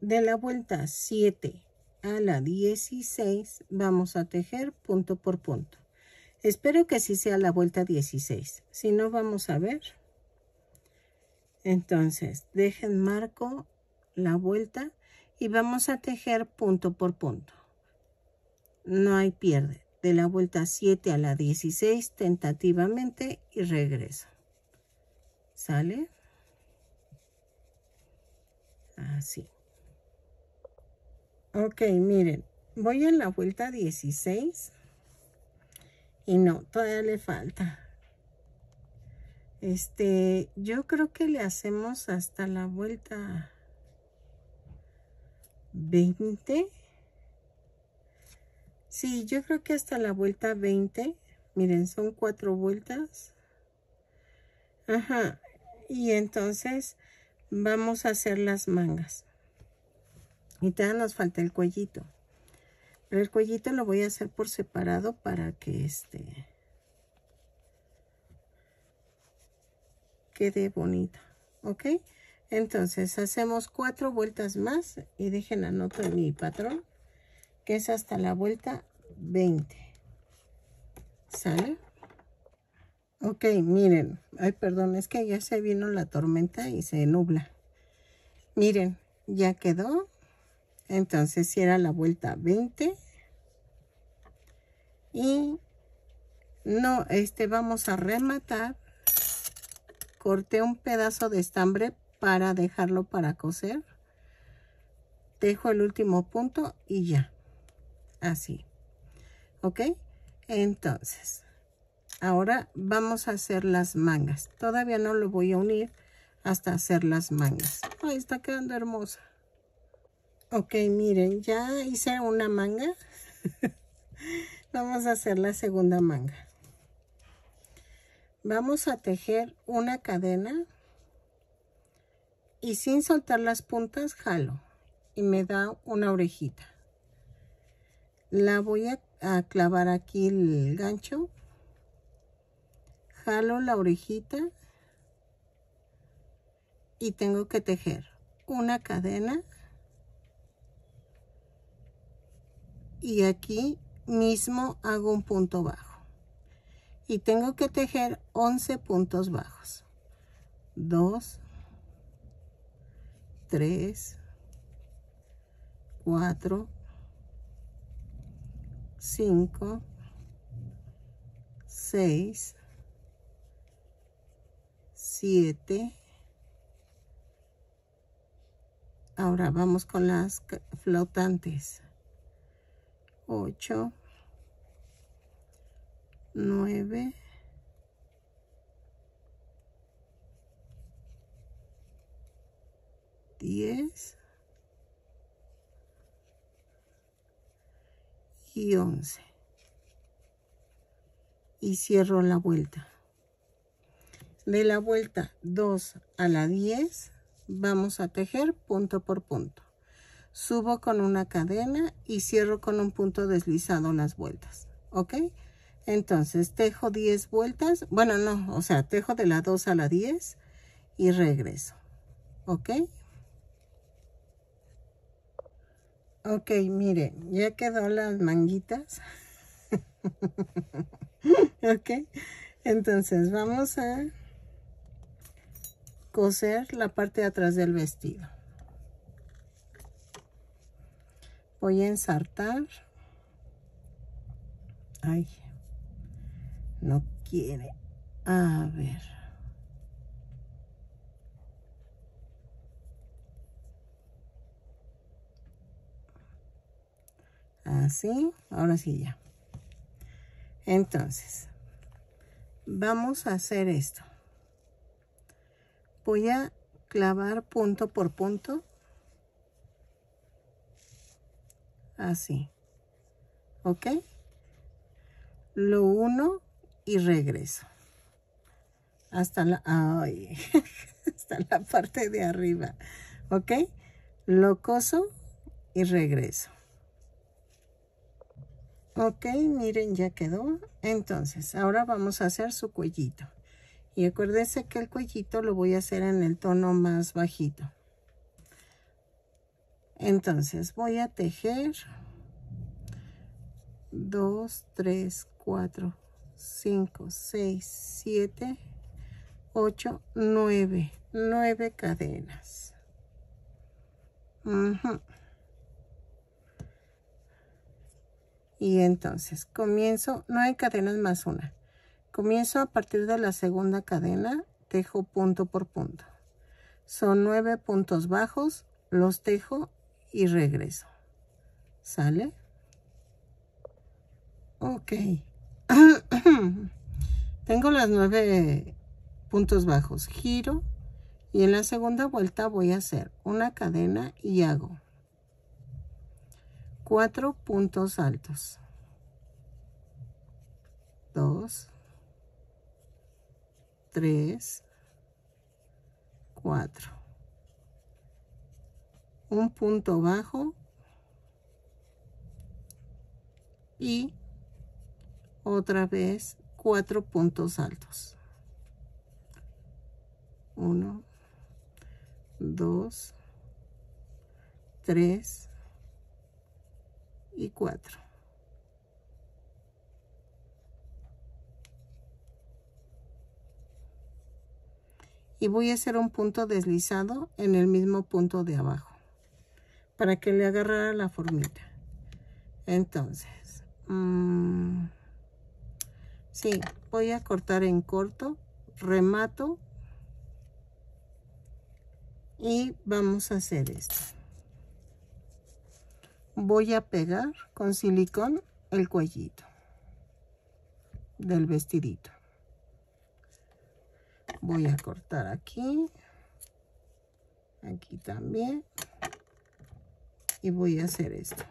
de la vuelta 7 a la 16 vamos a tejer punto por punto. Espero que sí sea la vuelta 16. Si no, vamos a ver. Entonces, dejen marco la vuelta y vamos a tejer punto por punto. No hay pierde. De la vuelta 7 a la 16 tentativamente y regreso. ¿Sale? Así. Ok, miren. Voy en la vuelta 16. Y no, todavía le falta. Este, yo creo que le hacemos hasta la vuelta 20. Sí, yo creo que hasta la vuelta 20. Miren, son cuatro vueltas. Ajá. Y entonces vamos a hacer las mangas. Y todavía nos falta el cuellito. Pero el cuellito lo voy a hacer por separado para que este quede bonita. ¿Ok? Entonces hacemos cuatro vueltas más y dejen anoto en mi patrón que es hasta la vuelta 20. ¿Sale? Ok, miren. Ay, perdón, es que ya se vino la tormenta y se nubla. Miren, ya quedó. Entonces, si era la vuelta 20. Y no, este, vamos a rematar corté un pedazo de estambre para dejarlo para coser. Dejo el último punto y ya. Así. ¿Ok? Entonces, ahora vamos a hacer las mangas. Todavía no lo voy a unir hasta hacer las mangas. Ay, está quedando hermosa. Ok, miren, ya hice una manga. vamos a hacer la segunda manga. Vamos a tejer una cadena y sin soltar las puntas jalo. Y me da una orejita. La voy a, clavar aquí el gancho. Jalo la orejita. Y tengo que tejer una cadena y aquí mismo hago un punto bajo. Y tengo que tejer 11 puntos bajos. 2 3 4 5 6 7 ahora vamos con las flotantes 8 9 10 y 11 y cierro la vuelta. De la vuelta 2 a la 10 vamos a tejer punto por punto subo con una cadena y cierro con un punto deslizado las vueltas ok entonces tejo 10 vueltas bueno no o sea tejo de la 2 a la 10 y regreso ok ok mire ya quedó las manguitas ok entonces vamos a coser la parte de atrás del vestido voy a ensartar ay no quiere. A ver. Así, ahora sí ya. Entonces, vamos a hacer esto. Voy a clavar punto por punto. Así. ¿Ok? Lo uno y regreso hasta la, hasta la parte de arriba, ¿ok? Lo coso y regreso. Ok, miren, ya quedó. Entonces, ahora vamos a hacer su cuellito. Y acuérdense que el cuellito lo voy a hacer en el tono más bajito. Entonces, voy a tejer dos, tres, cuatro, 5, 6, 7, 8, 9. 9 cadenas. Y entonces comienzo, 9 cadenas más una. Comienzo a partir de la segunda cadena, tejo punto por punto. Son 9 puntos bajos, los tejo y regreso. ¿Sale? Ok. Tengo las nueve puntos bajos. Giro y en la segunda vuelta voy a hacer una cadena y hago cuatro puntos altos. Dos, tres, cuatro. Un punto bajo y otra vez cuatro puntos altos. Uno, dos, tres y cuatro. Y voy a hacer un punto deslizado en el mismo punto de abajo para que le agarrara la formita. Entonces, mmm, Sí, voy a cortar en corto, remato y vamos a hacer esto. Voy a pegar con silicón el cuellito del vestidito. Voy a cortar aquí, aquí también y voy a hacer esto.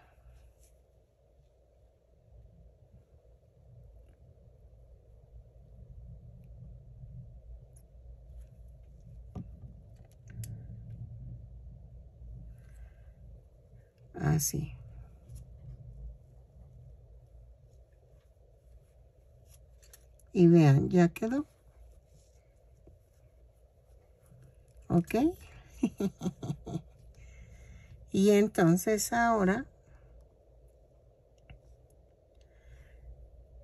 Así. Y vean, ya quedó. ¿Ok? y entonces ahora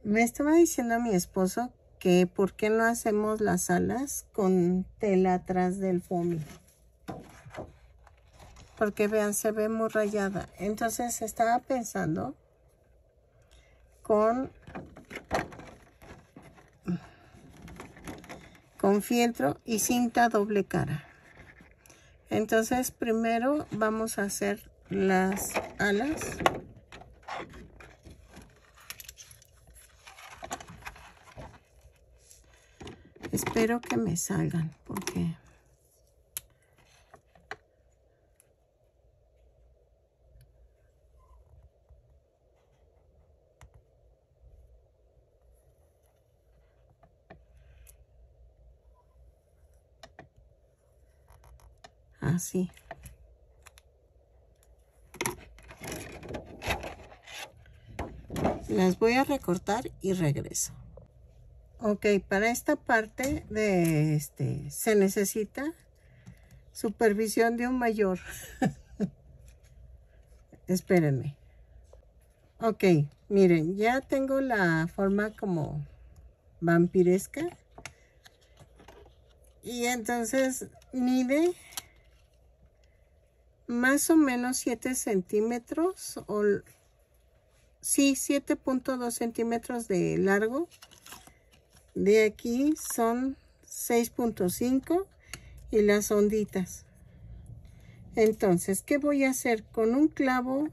me estaba diciendo mi esposo que por qué no hacemos las alas con tela atrás del foamy. Porque vean, se ve muy rayada. Entonces estaba pensando con con fieltro y cinta doble cara. Entonces primero vamos a hacer las alas. Espero que me salgan porque así. Las voy a recortar y regreso. Ok, para esta parte de este se necesita supervisión de un mayor. Espérenme. Ok, miren, ya tengo la forma como vampiresca. Y entonces mide más o menos 7 centímetros o sí 7.2 centímetros de largo. De aquí son 6.5 y las onditas. Entonces qué voy a hacer con un clavo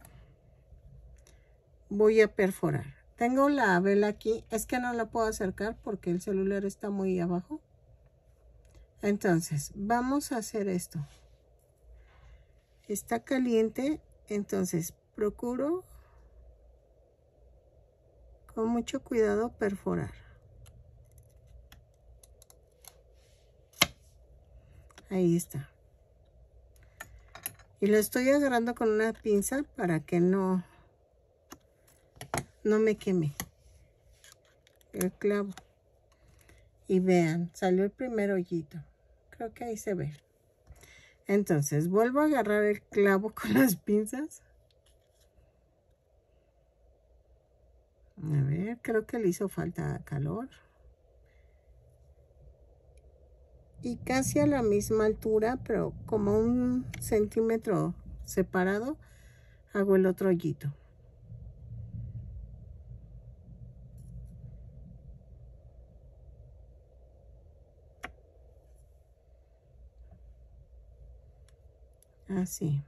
voy a perforar. Tengo la vela aquí. Es que no la puedo acercar porque el celular está muy abajo. Entonces vamos a hacer esto está caliente, entonces procuro con mucho cuidado perforar. Ahí está. Y lo estoy agarrando con una pinza para que no, no me queme el clavo. Y vean, salió el primer hoyito. Creo que ahí se ve. Entonces, vuelvo a agarrar el clavo con las pinzas. A ver, creo que le hizo falta calor. Y casi a la misma altura, pero como un centímetro separado, hago el otro hoyito. Así.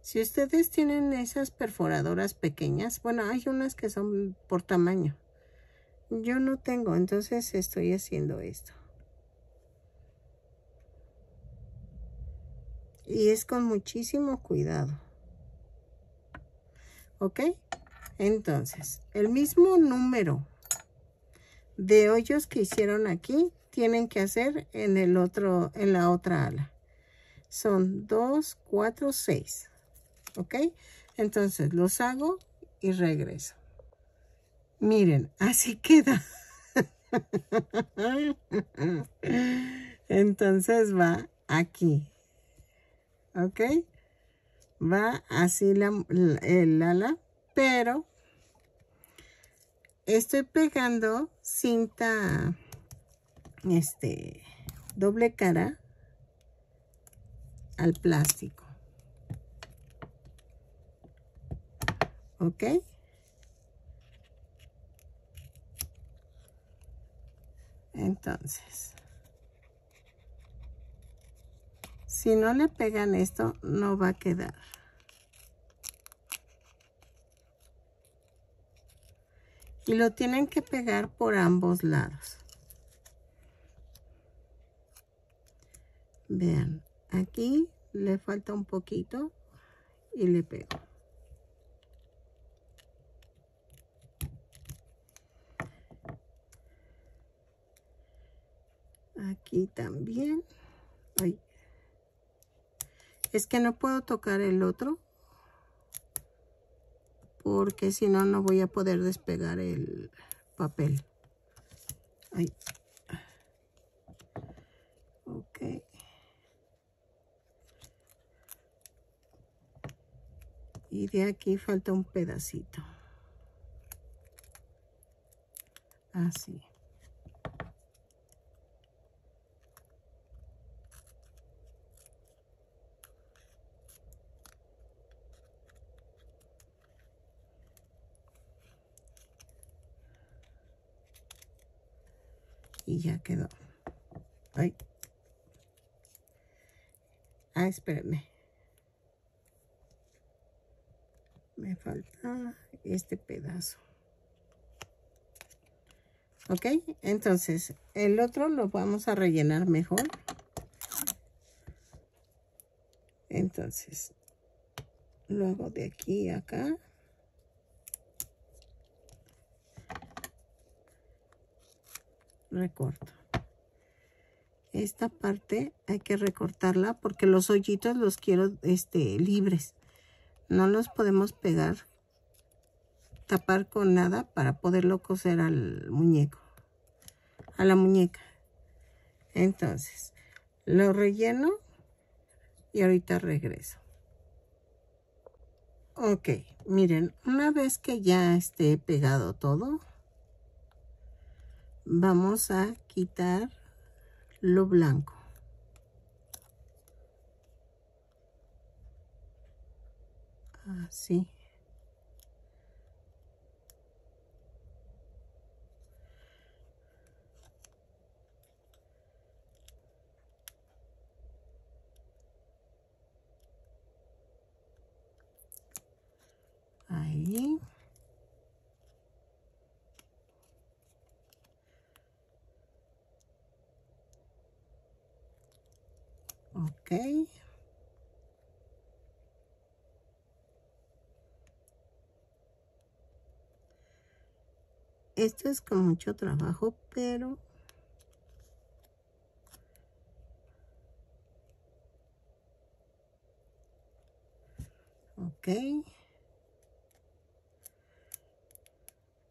Si ustedes tienen esas perforadoras pequeñas, bueno, hay unas que son por tamaño. Yo no tengo, entonces estoy haciendo esto. Y es con muchísimo cuidado. ¿Ok? Entonces, el mismo número de hoyos que hicieron aquí, tienen que hacer en el otro, en la otra ala. Son 2, 4, 6. ¿Ok? Entonces, los hago y regreso. Miren, así queda. Entonces va aquí. ¿Ok? Va así la, el ala pero estoy pegando cinta este doble cara al plástico. Ok entonces si no le pegan esto no va a quedar y lo tienen que pegar por ambos lados. Vean, aquí le falta un poquito y le pego. aquí también Ay. es que no puedo tocar el otro porque si no no voy a poder despegar el papel. Ay. ok. Y de aquí falta un pedacito. Así y ya quedó. Ay. Ah espérenme me falta este pedazo. Ok entonces el otro lo vamos a rellenar mejor. Entonces lo hago de aquí a acá recorto. Esta parte hay que recortarla porque los hoyitos los quiero este libres. No los podemos pegar tapar con nada para poderlo coser al muñeco a la muñeca. Entonces lo relleno y ahorita regreso. Ok miren una vez que ya esté pegado todo vamos a quitar lo blanco. Así. Ahí ok. Esto es con mucho trabajo pero ok.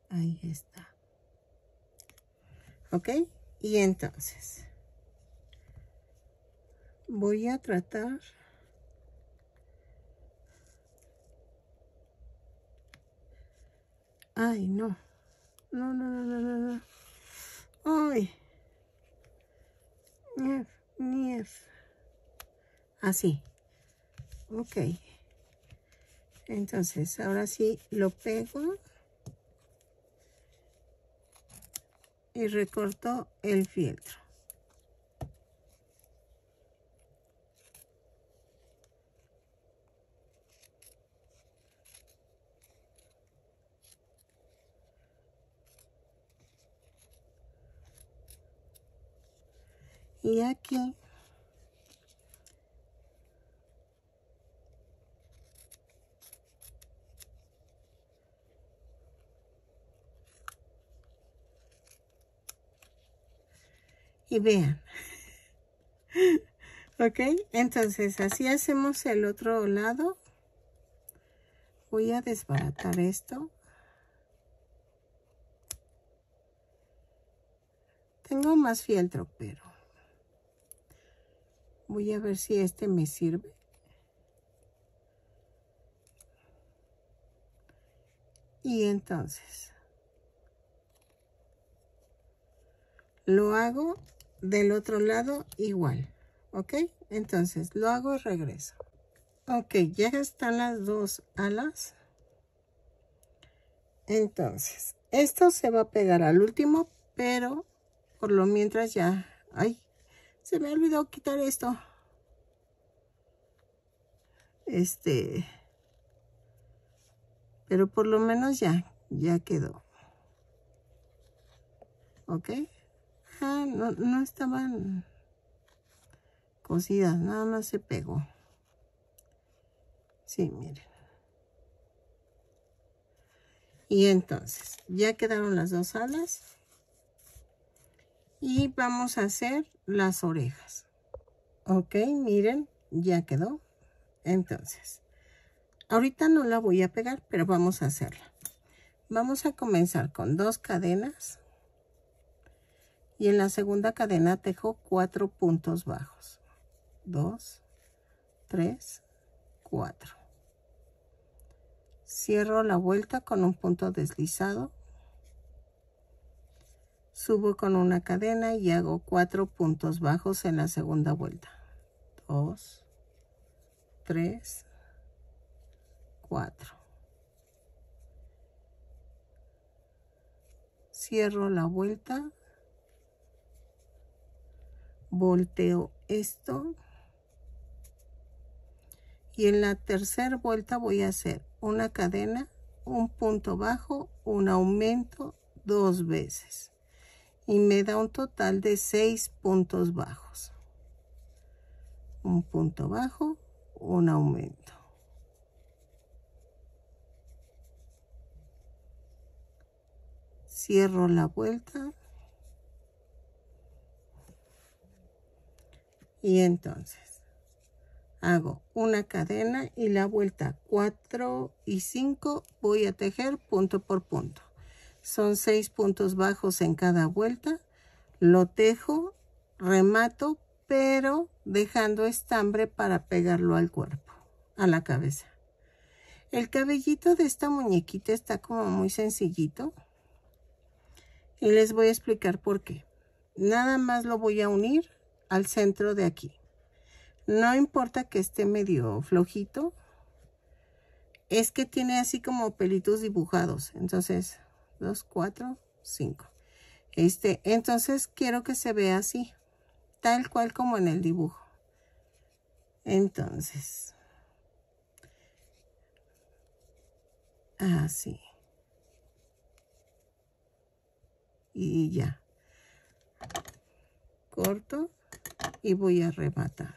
Ahí está. Ok y entonces voy a tratar ay no. No no no no no ay. Nief, nief. así. Ok. Entonces ahora sí lo pego. Y recorto el fieltro y aquí. Y vean. Ok entonces así hacemos el otro lado. Voy a desbaratar esto. Tengo más fieltro pero Voy a ver si este me sirve. Y entonces, lo hago del otro lado igual. ¿Ok? Entonces, lo hago y regreso. Ok, ya están las dos alas. Entonces, esto se va a pegar al último, pero por lo mientras ya... ¡Ay! Se me olvidó quitar esto. Este. Pero por lo menos ya, ya quedó. ¿Ok? Ah, no, no estaban cosidas, nada más se pegó. Sí, miren. Y entonces, ya quedaron las dos alas. Y vamos a hacer las orejas. Ok, miren, ya quedó. Entonces, ahorita no la voy a pegar, pero vamos a hacerla. Vamos a comenzar con dos cadenas. Y en la segunda cadena tejo cuatro puntos bajos. Dos, tres, cuatro. Cierro la vuelta con un punto deslizado Subo con una cadena y hago cuatro puntos bajos en la segunda vuelta. Dos, tres, cuatro. Cierro la vuelta. Volteo esto. Y en la tercera vuelta voy a hacer una cadena, un punto bajo, un aumento dos veces y me da un total de seis puntos bajos. Un punto bajo, un aumento. Cierro la vuelta. Y entonces hago una cadena y la vuelta 4 y 5 voy a tejer punto por punto. Son seis puntos bajos en cada vuelta. Lo tejo, remato, pero dejando estambre para pegarlo al cuerpo, a la cabeza. El cabellito de esta muñequita está como muy sencillito. Y les voy a explicar por qué. Nada más lo voy a unir al centro de aquí. No importa que esté medio flojito. Es que tiene así como pelitos dibujados. Entonces 2, 4, 5. Este, entonces quiero que se vea así, tal cual como en el dibujo. Entonces, así. Y ya. Corto y voy a rematar.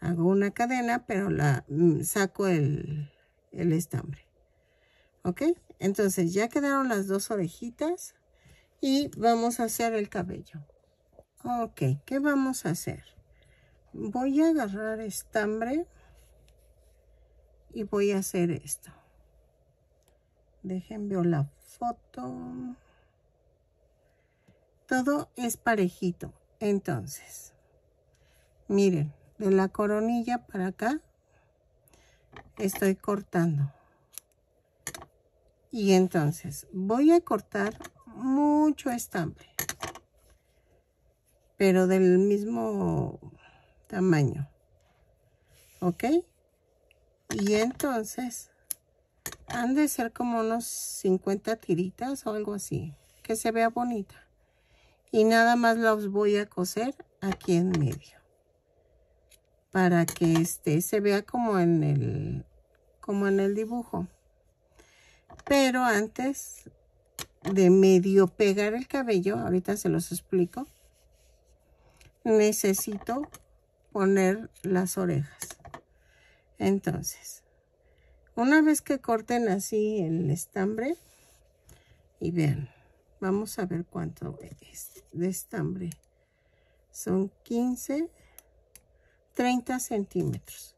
Hago una cadena, pero la mm, saco el, el estambre. ¿Ok? Entonces ya quedaron las dos orejitas y vamos a hacer el cabello. Ok, ¿qué vamos a hacer? Voy a agarrar estambre y voy a hacer esto. Dejen ver la foto. Todo es parejito. Entonces, miren, de la coronilla para acá estoy cortando. Y entonces voy a cortar mucho estambre. Pero del mismo tamaño. ¿Ok? Y entonces han de ser como unos 50 tiritas o algo así. Que se vea bonita. Y nada más los voy a coser aquí en medio. Para que este se vea como en el, como en el dibujo. Pero antes de medio pegar el cabello, ahorita se los explico, necesito poner las orejas. Entonces, una vez que corten así el estambre, y vean, vamos a ver cuánto es de estambre. Son 15, 30 centímetros.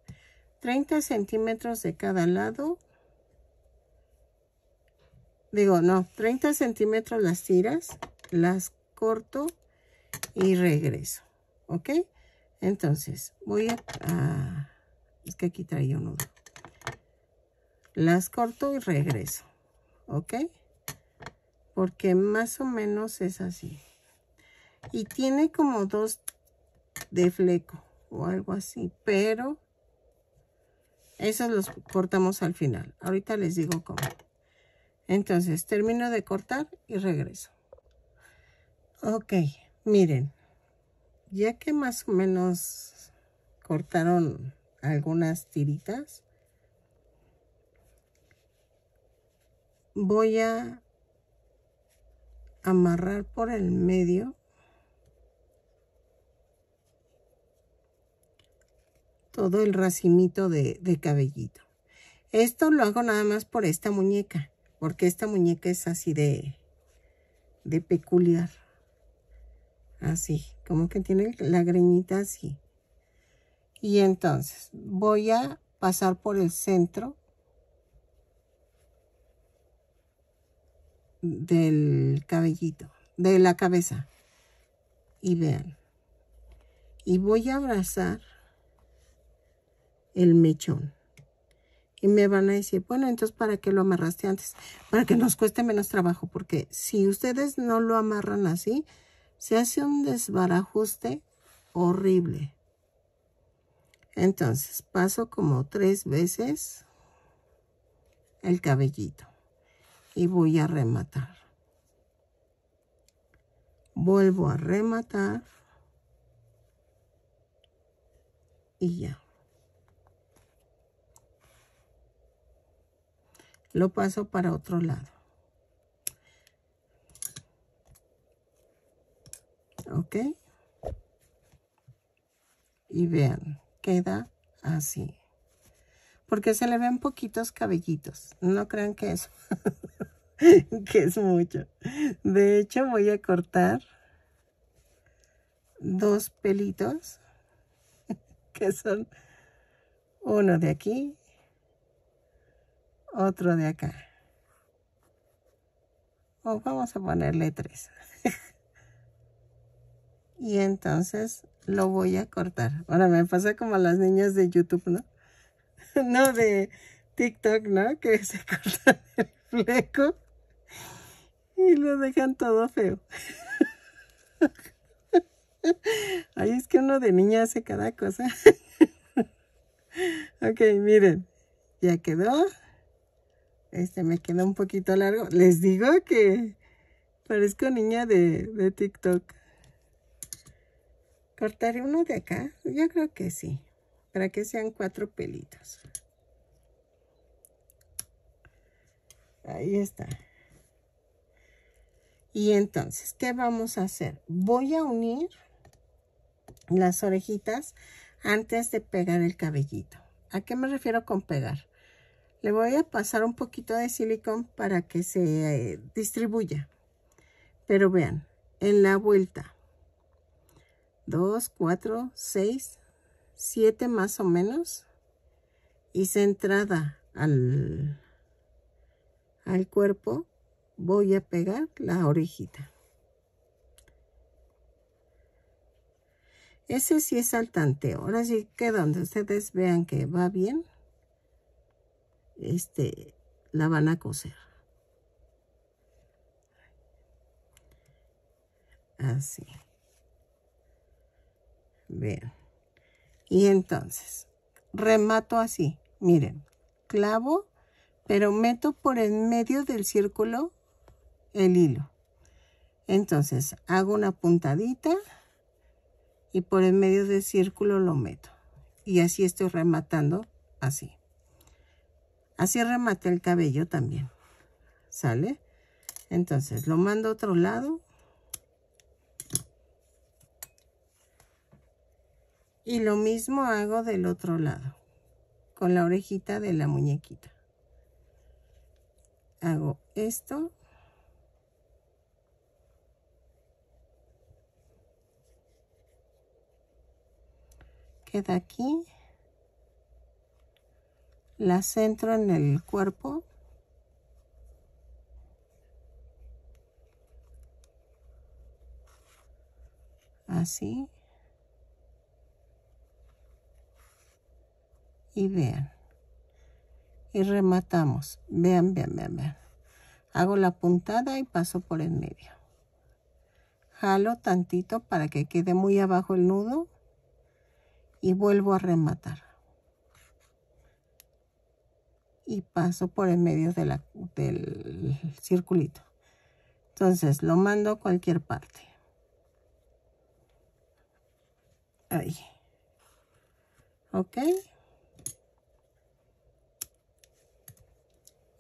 30 centímetros de cada lado digo, no, 30 centímetros las tiras, las corto y regreso, ¿ok? Entonces, voy a, es que aquí traía un nudo. Las corto y regreso, ¿ok? Porque más o menos es así. Y tiene como dos de fleco o algo así, pero esos los cortamos al final. Ahorita les digo cómo. Entonces termino de cortar y regreso. Ok, miren, ya que más o menos cortaron algunas tiritas, voy a amarrar por el medio todo el racimito de, de cabellito. Esto lo hago nada más por esta muñeca porque esta muñeca es así de, de peculiar. Así, como que tiene la greñita así. Y entonces voy a pasar por el centro del cabellito, de la cabeza. Y vean. Y voy a abrazar el mechón. Y me van a decir, bueno, entonces, ¿para qué lo amarraste antes? Para que nos cueste menos trabajo, porque si ustedes no lo amarran así, se hace un desbarajuste horrible. Entonces, paso como tres veces el cabellito y voy a rematar. Vuelvo a rematar y ya. Lo paso para otro lado. ¿Ok? Y vean, queda así. Porque se le ven poquitos cabellitos. No crean que es, que es mucho. De hecho, voy a cortar dos pelitos que son uno de aquí otro de acá. O vamos a ponerle tres. y entonces lo voy a cortar. Ahora me pasa como a las niñas de YouTube, ¿no? no de TikTok, ¿no? Que se cortan el fleco y lo dejan todo feo. Ay, es que uno de niña hace cada cosa. ok, miren, ya quedó. Este me queda un poquito largo. Les digo que parezco niña de, de TikTok. ¿Cortaré uno de acá? Yo creo que sí. Para que sean cuatro pelitos. Ahí está. Y entonces, ¿qué vamos a hacer? Voy a unir las orejitas antes de pegar el cabellito. ¿A qué me refiero con pegar? Le voy a pasar un poquito de silicón para que se eh, distribuya. Pero vean, en la vuelta. 2, 4, 6, 7 más o menos. Y centrada al, al cuerpo, voy a pegar la orejita. Ese sí es saltante. Ahora sí que donde ustedes vean que va bien, este, la van a coser. Así. Vean. Y entonces, remato así. Miren, clavo, pero meto por en medio del círculo el hilo. Entonces, hago una puntadita y por en medio del círculo lo meto. Y así estoy rematando así. Así remate el cabello también. ¿Sale? Entonces lo mando otro lado. Y lo mismo hago del otro lado. Con la orejita de la muñequita. Hago esto. Queda aquí la centro en el cuerpo. Así. Y vean. Y rematamos. Vean vean vean vean. Hago la puntada y paso por el medio. Jalo tantito para que quede muy abajo el nudo y vuelvo a rematar y paso por el medio de la, del circulito. Entonces lo mando a cualquier parte. Ahí. ¿Ok?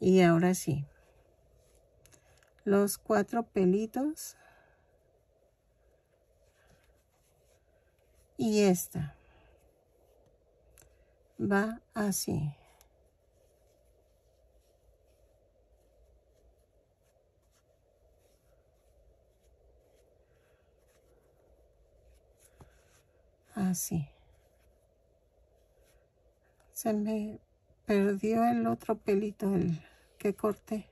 Y ahora sí. Los cuatro pelitos. Y esta. Va así. Así. Se me perdió el otro pelito, el que corté.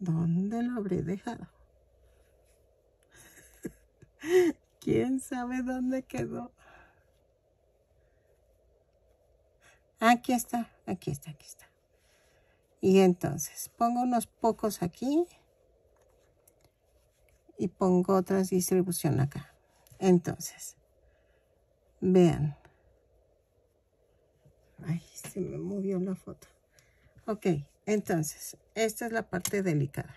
¿Dónde lo habré dejado? ¿Quién sabe dónde quedó? Aquí está, aquí está, aquí está. Y entonces pongo unos pocos aquí y pongo otra distribución acá. Entonces, vean. Ay, se me movió la foto. Ok, entonces, esta es la parte delicada.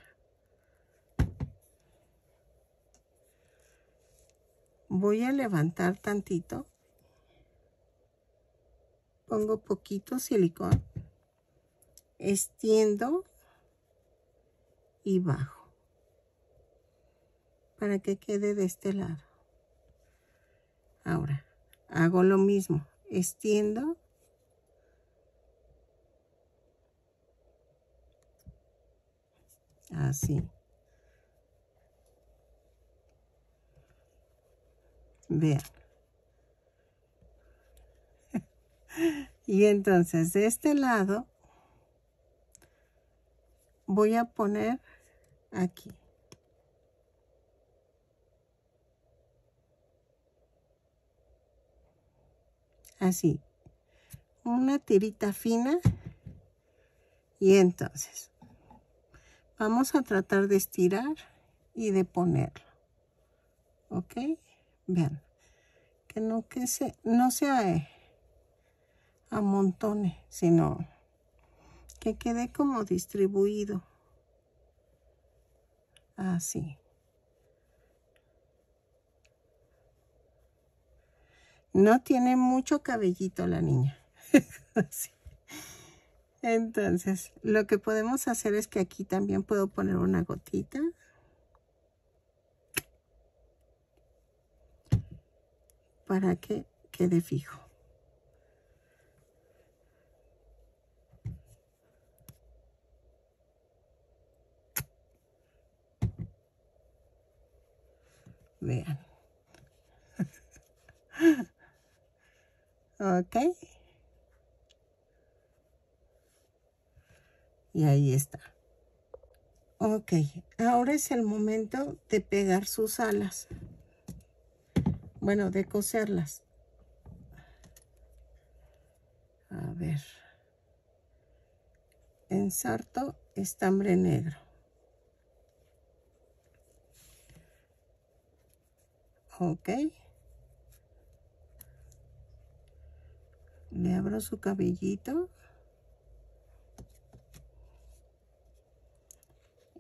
Voy a levantar tantito. Pongo poquito silicón. Extiendo y bajo. Para que quede de este lado. Ahora, hago lo mismo. Extiendo Así. Vean. y entonces de este lado voy a poner aquí. Así. Una tirita fina. Y entonces Vamos a tratar de estirar y de ponerlo. ¿Ok? Vean. Que no, que se, no eh, amontone, sino que quede como distribuido. Así. No tiene mucho cabellito la niña. Entonces, lo que podemos hacer es que aquí también puedo poner una gotita. Para que quede fijo. Vean. ok. Y ahí está. Ok, ahora es el momento de pegar sus alas. Bueno, de coserlas. A ver. Ensarto estambre negro. Le abro su cabellito.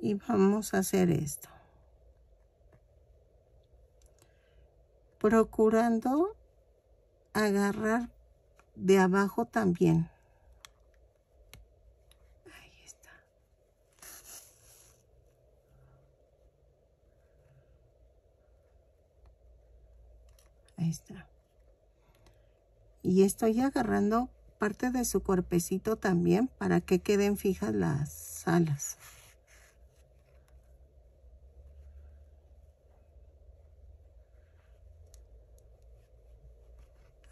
y vamos a hacer esto. Procurando agarrar de abajo también y estoy agarrando parte de su cuerpecito también para que queden fijas las alas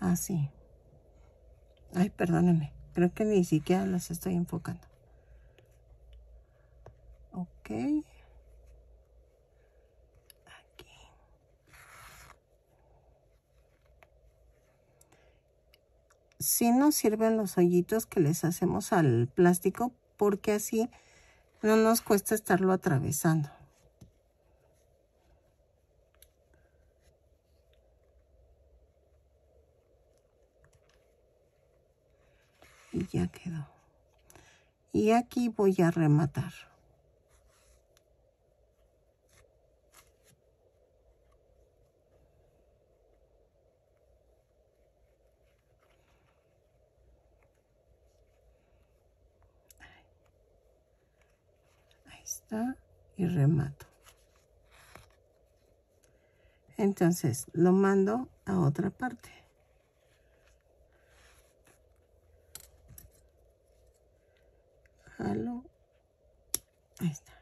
Así. Ah, Ay, perdónenme. Creo que ni siquiera las estoy enfocando. Ok. Sí nos sirven los hoyitos que les hacemos al plástico porque así no nos cuesta estarlo atravesando. y ya quedó y aquí voy a rematar y remato. Entonces lo mando a otra parte. Jalo. Ahí está.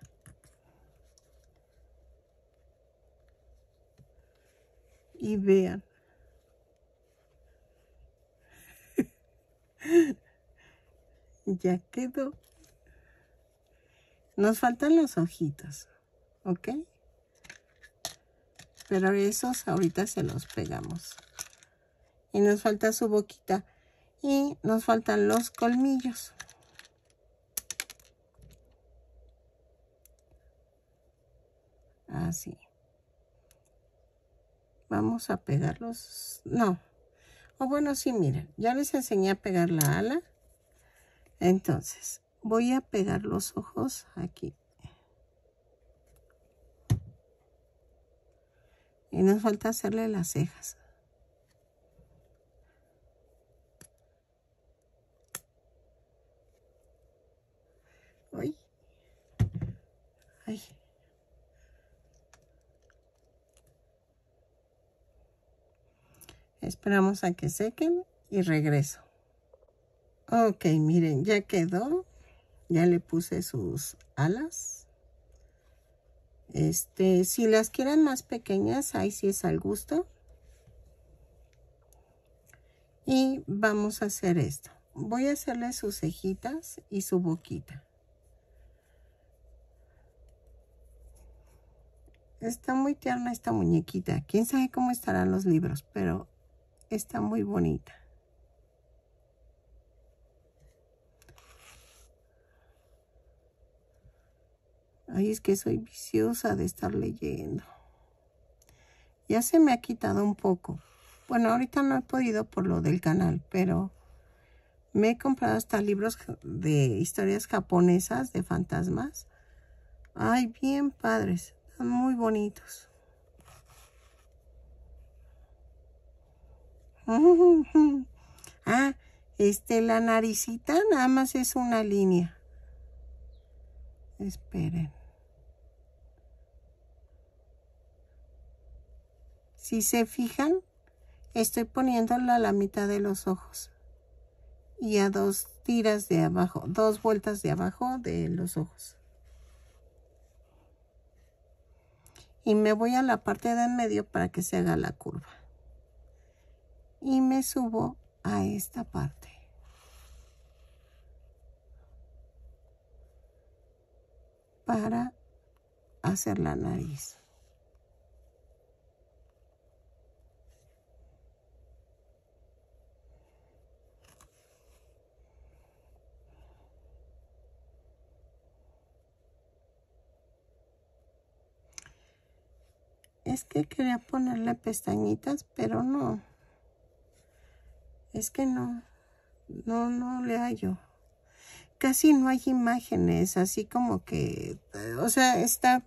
Y vean. ya quedó. Nos faltan los ojitos, ¿ok? Pero esos ahorita se los pegamos. Y nos falta su boquita. Y nos faltan los colmillos. Así. Vamos a pegarlos. No. O bueno, sí, miren. Ya les enseñé a pegar la ala. Entonces, voy a pegar los ojos aquí. Y nos falta hacerle las cejas. Ay. Ay. Esperamos a que sequen y regreso. Ok, miren, ya quedó. Ya le puse sus alas. Este, si las quieren más pequeñas, ahí sí es al gusto. Y vamos a hacer esto. Voy a hacerle sus cejitas y su boquita. Está muy tierna esta muñequita. Quién sabe cómo estarán los libros, pero está muy bonita. Ay, es que soy viciosa de estar leyendo. Ya se me ha quitado un poco. Bueno, ahorita no he podido por lo del canal, pero me he comprado hasta libros de historias japonesas de fantasmas. Ay, bien padres. Están muy bonitos. Ah, este, la naricita nada más es una línea. Esperen. Si se fijan, estoy poniéndola a la mitad de los ojos. Y a dos tiras de abajo, dos vueltas de abajo de los ojos. Y me voy a la parte de en medio para que se haga la curva y me subo a esta parte. Para hacer la nariz. Es que quería ponerle pestañitas, pero no. Es que no, no, no le hallo. Casi no hay imágenes, así como que, o sea, está,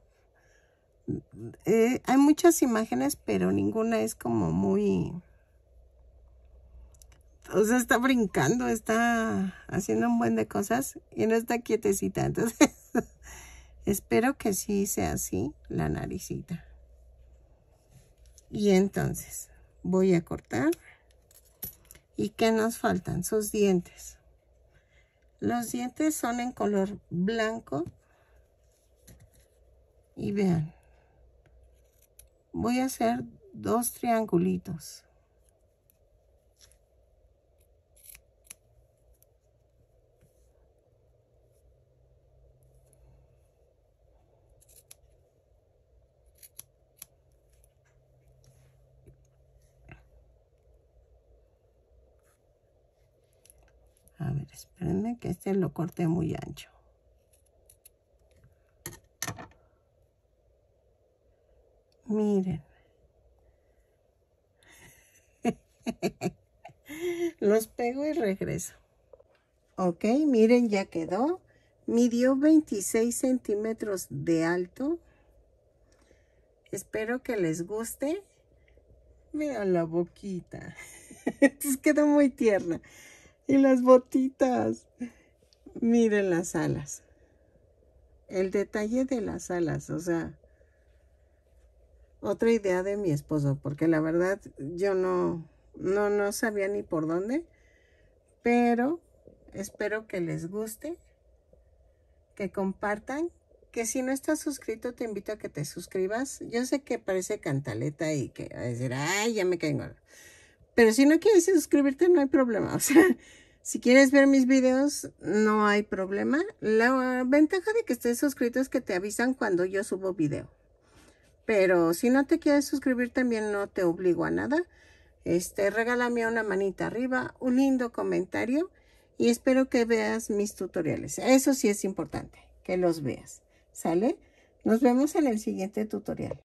eh, hay muchas imágenes, pero ninguna es como muy, o sea, está brincando, está haciendo un buen de cosas y no está quietecita. Entonces, espero que sí sea así la naricita. Y entonces, voy a cortar. ¿Y qué nos faltan? Sus dientes. Los dientes son en color blanco. Y vean. Voy a hacer dos triangulitos. A ver, espérenme que este lo corté muy ancho. Miren. Los pego y regreso. Ok, miren, ya quedó. Midió 26 centímetros de alto. Espero que les guste. Vean la boquita. quedó muy tierna. Y las botitas. Miren las alas. El detalle de las alas, o sea, otra idea de mi esposo, porque la verdad yo no, no, no sabía ni por dónde, pero espero que les guste, que compartan, que si no estás suscrito, te invito a que te suscribas. Yo sé que parece cantaleta y que a decir, ay, ya me caigo. Pero si no quieres suscribirte, no hay problema. O sea, si quieres ver mis videos, no hay problema. La ventaja de que estés suscrito es que te avisan cuando yo subo video. Pero si no te quieres suscribir, también no te obligo a nada. Este, regálame una manita arriba, un lindo comentario y espero que veas mis tutoriales. Eso sí es importante, que los veas. ¿Sale? Nos vemos en el siguiente tutorial.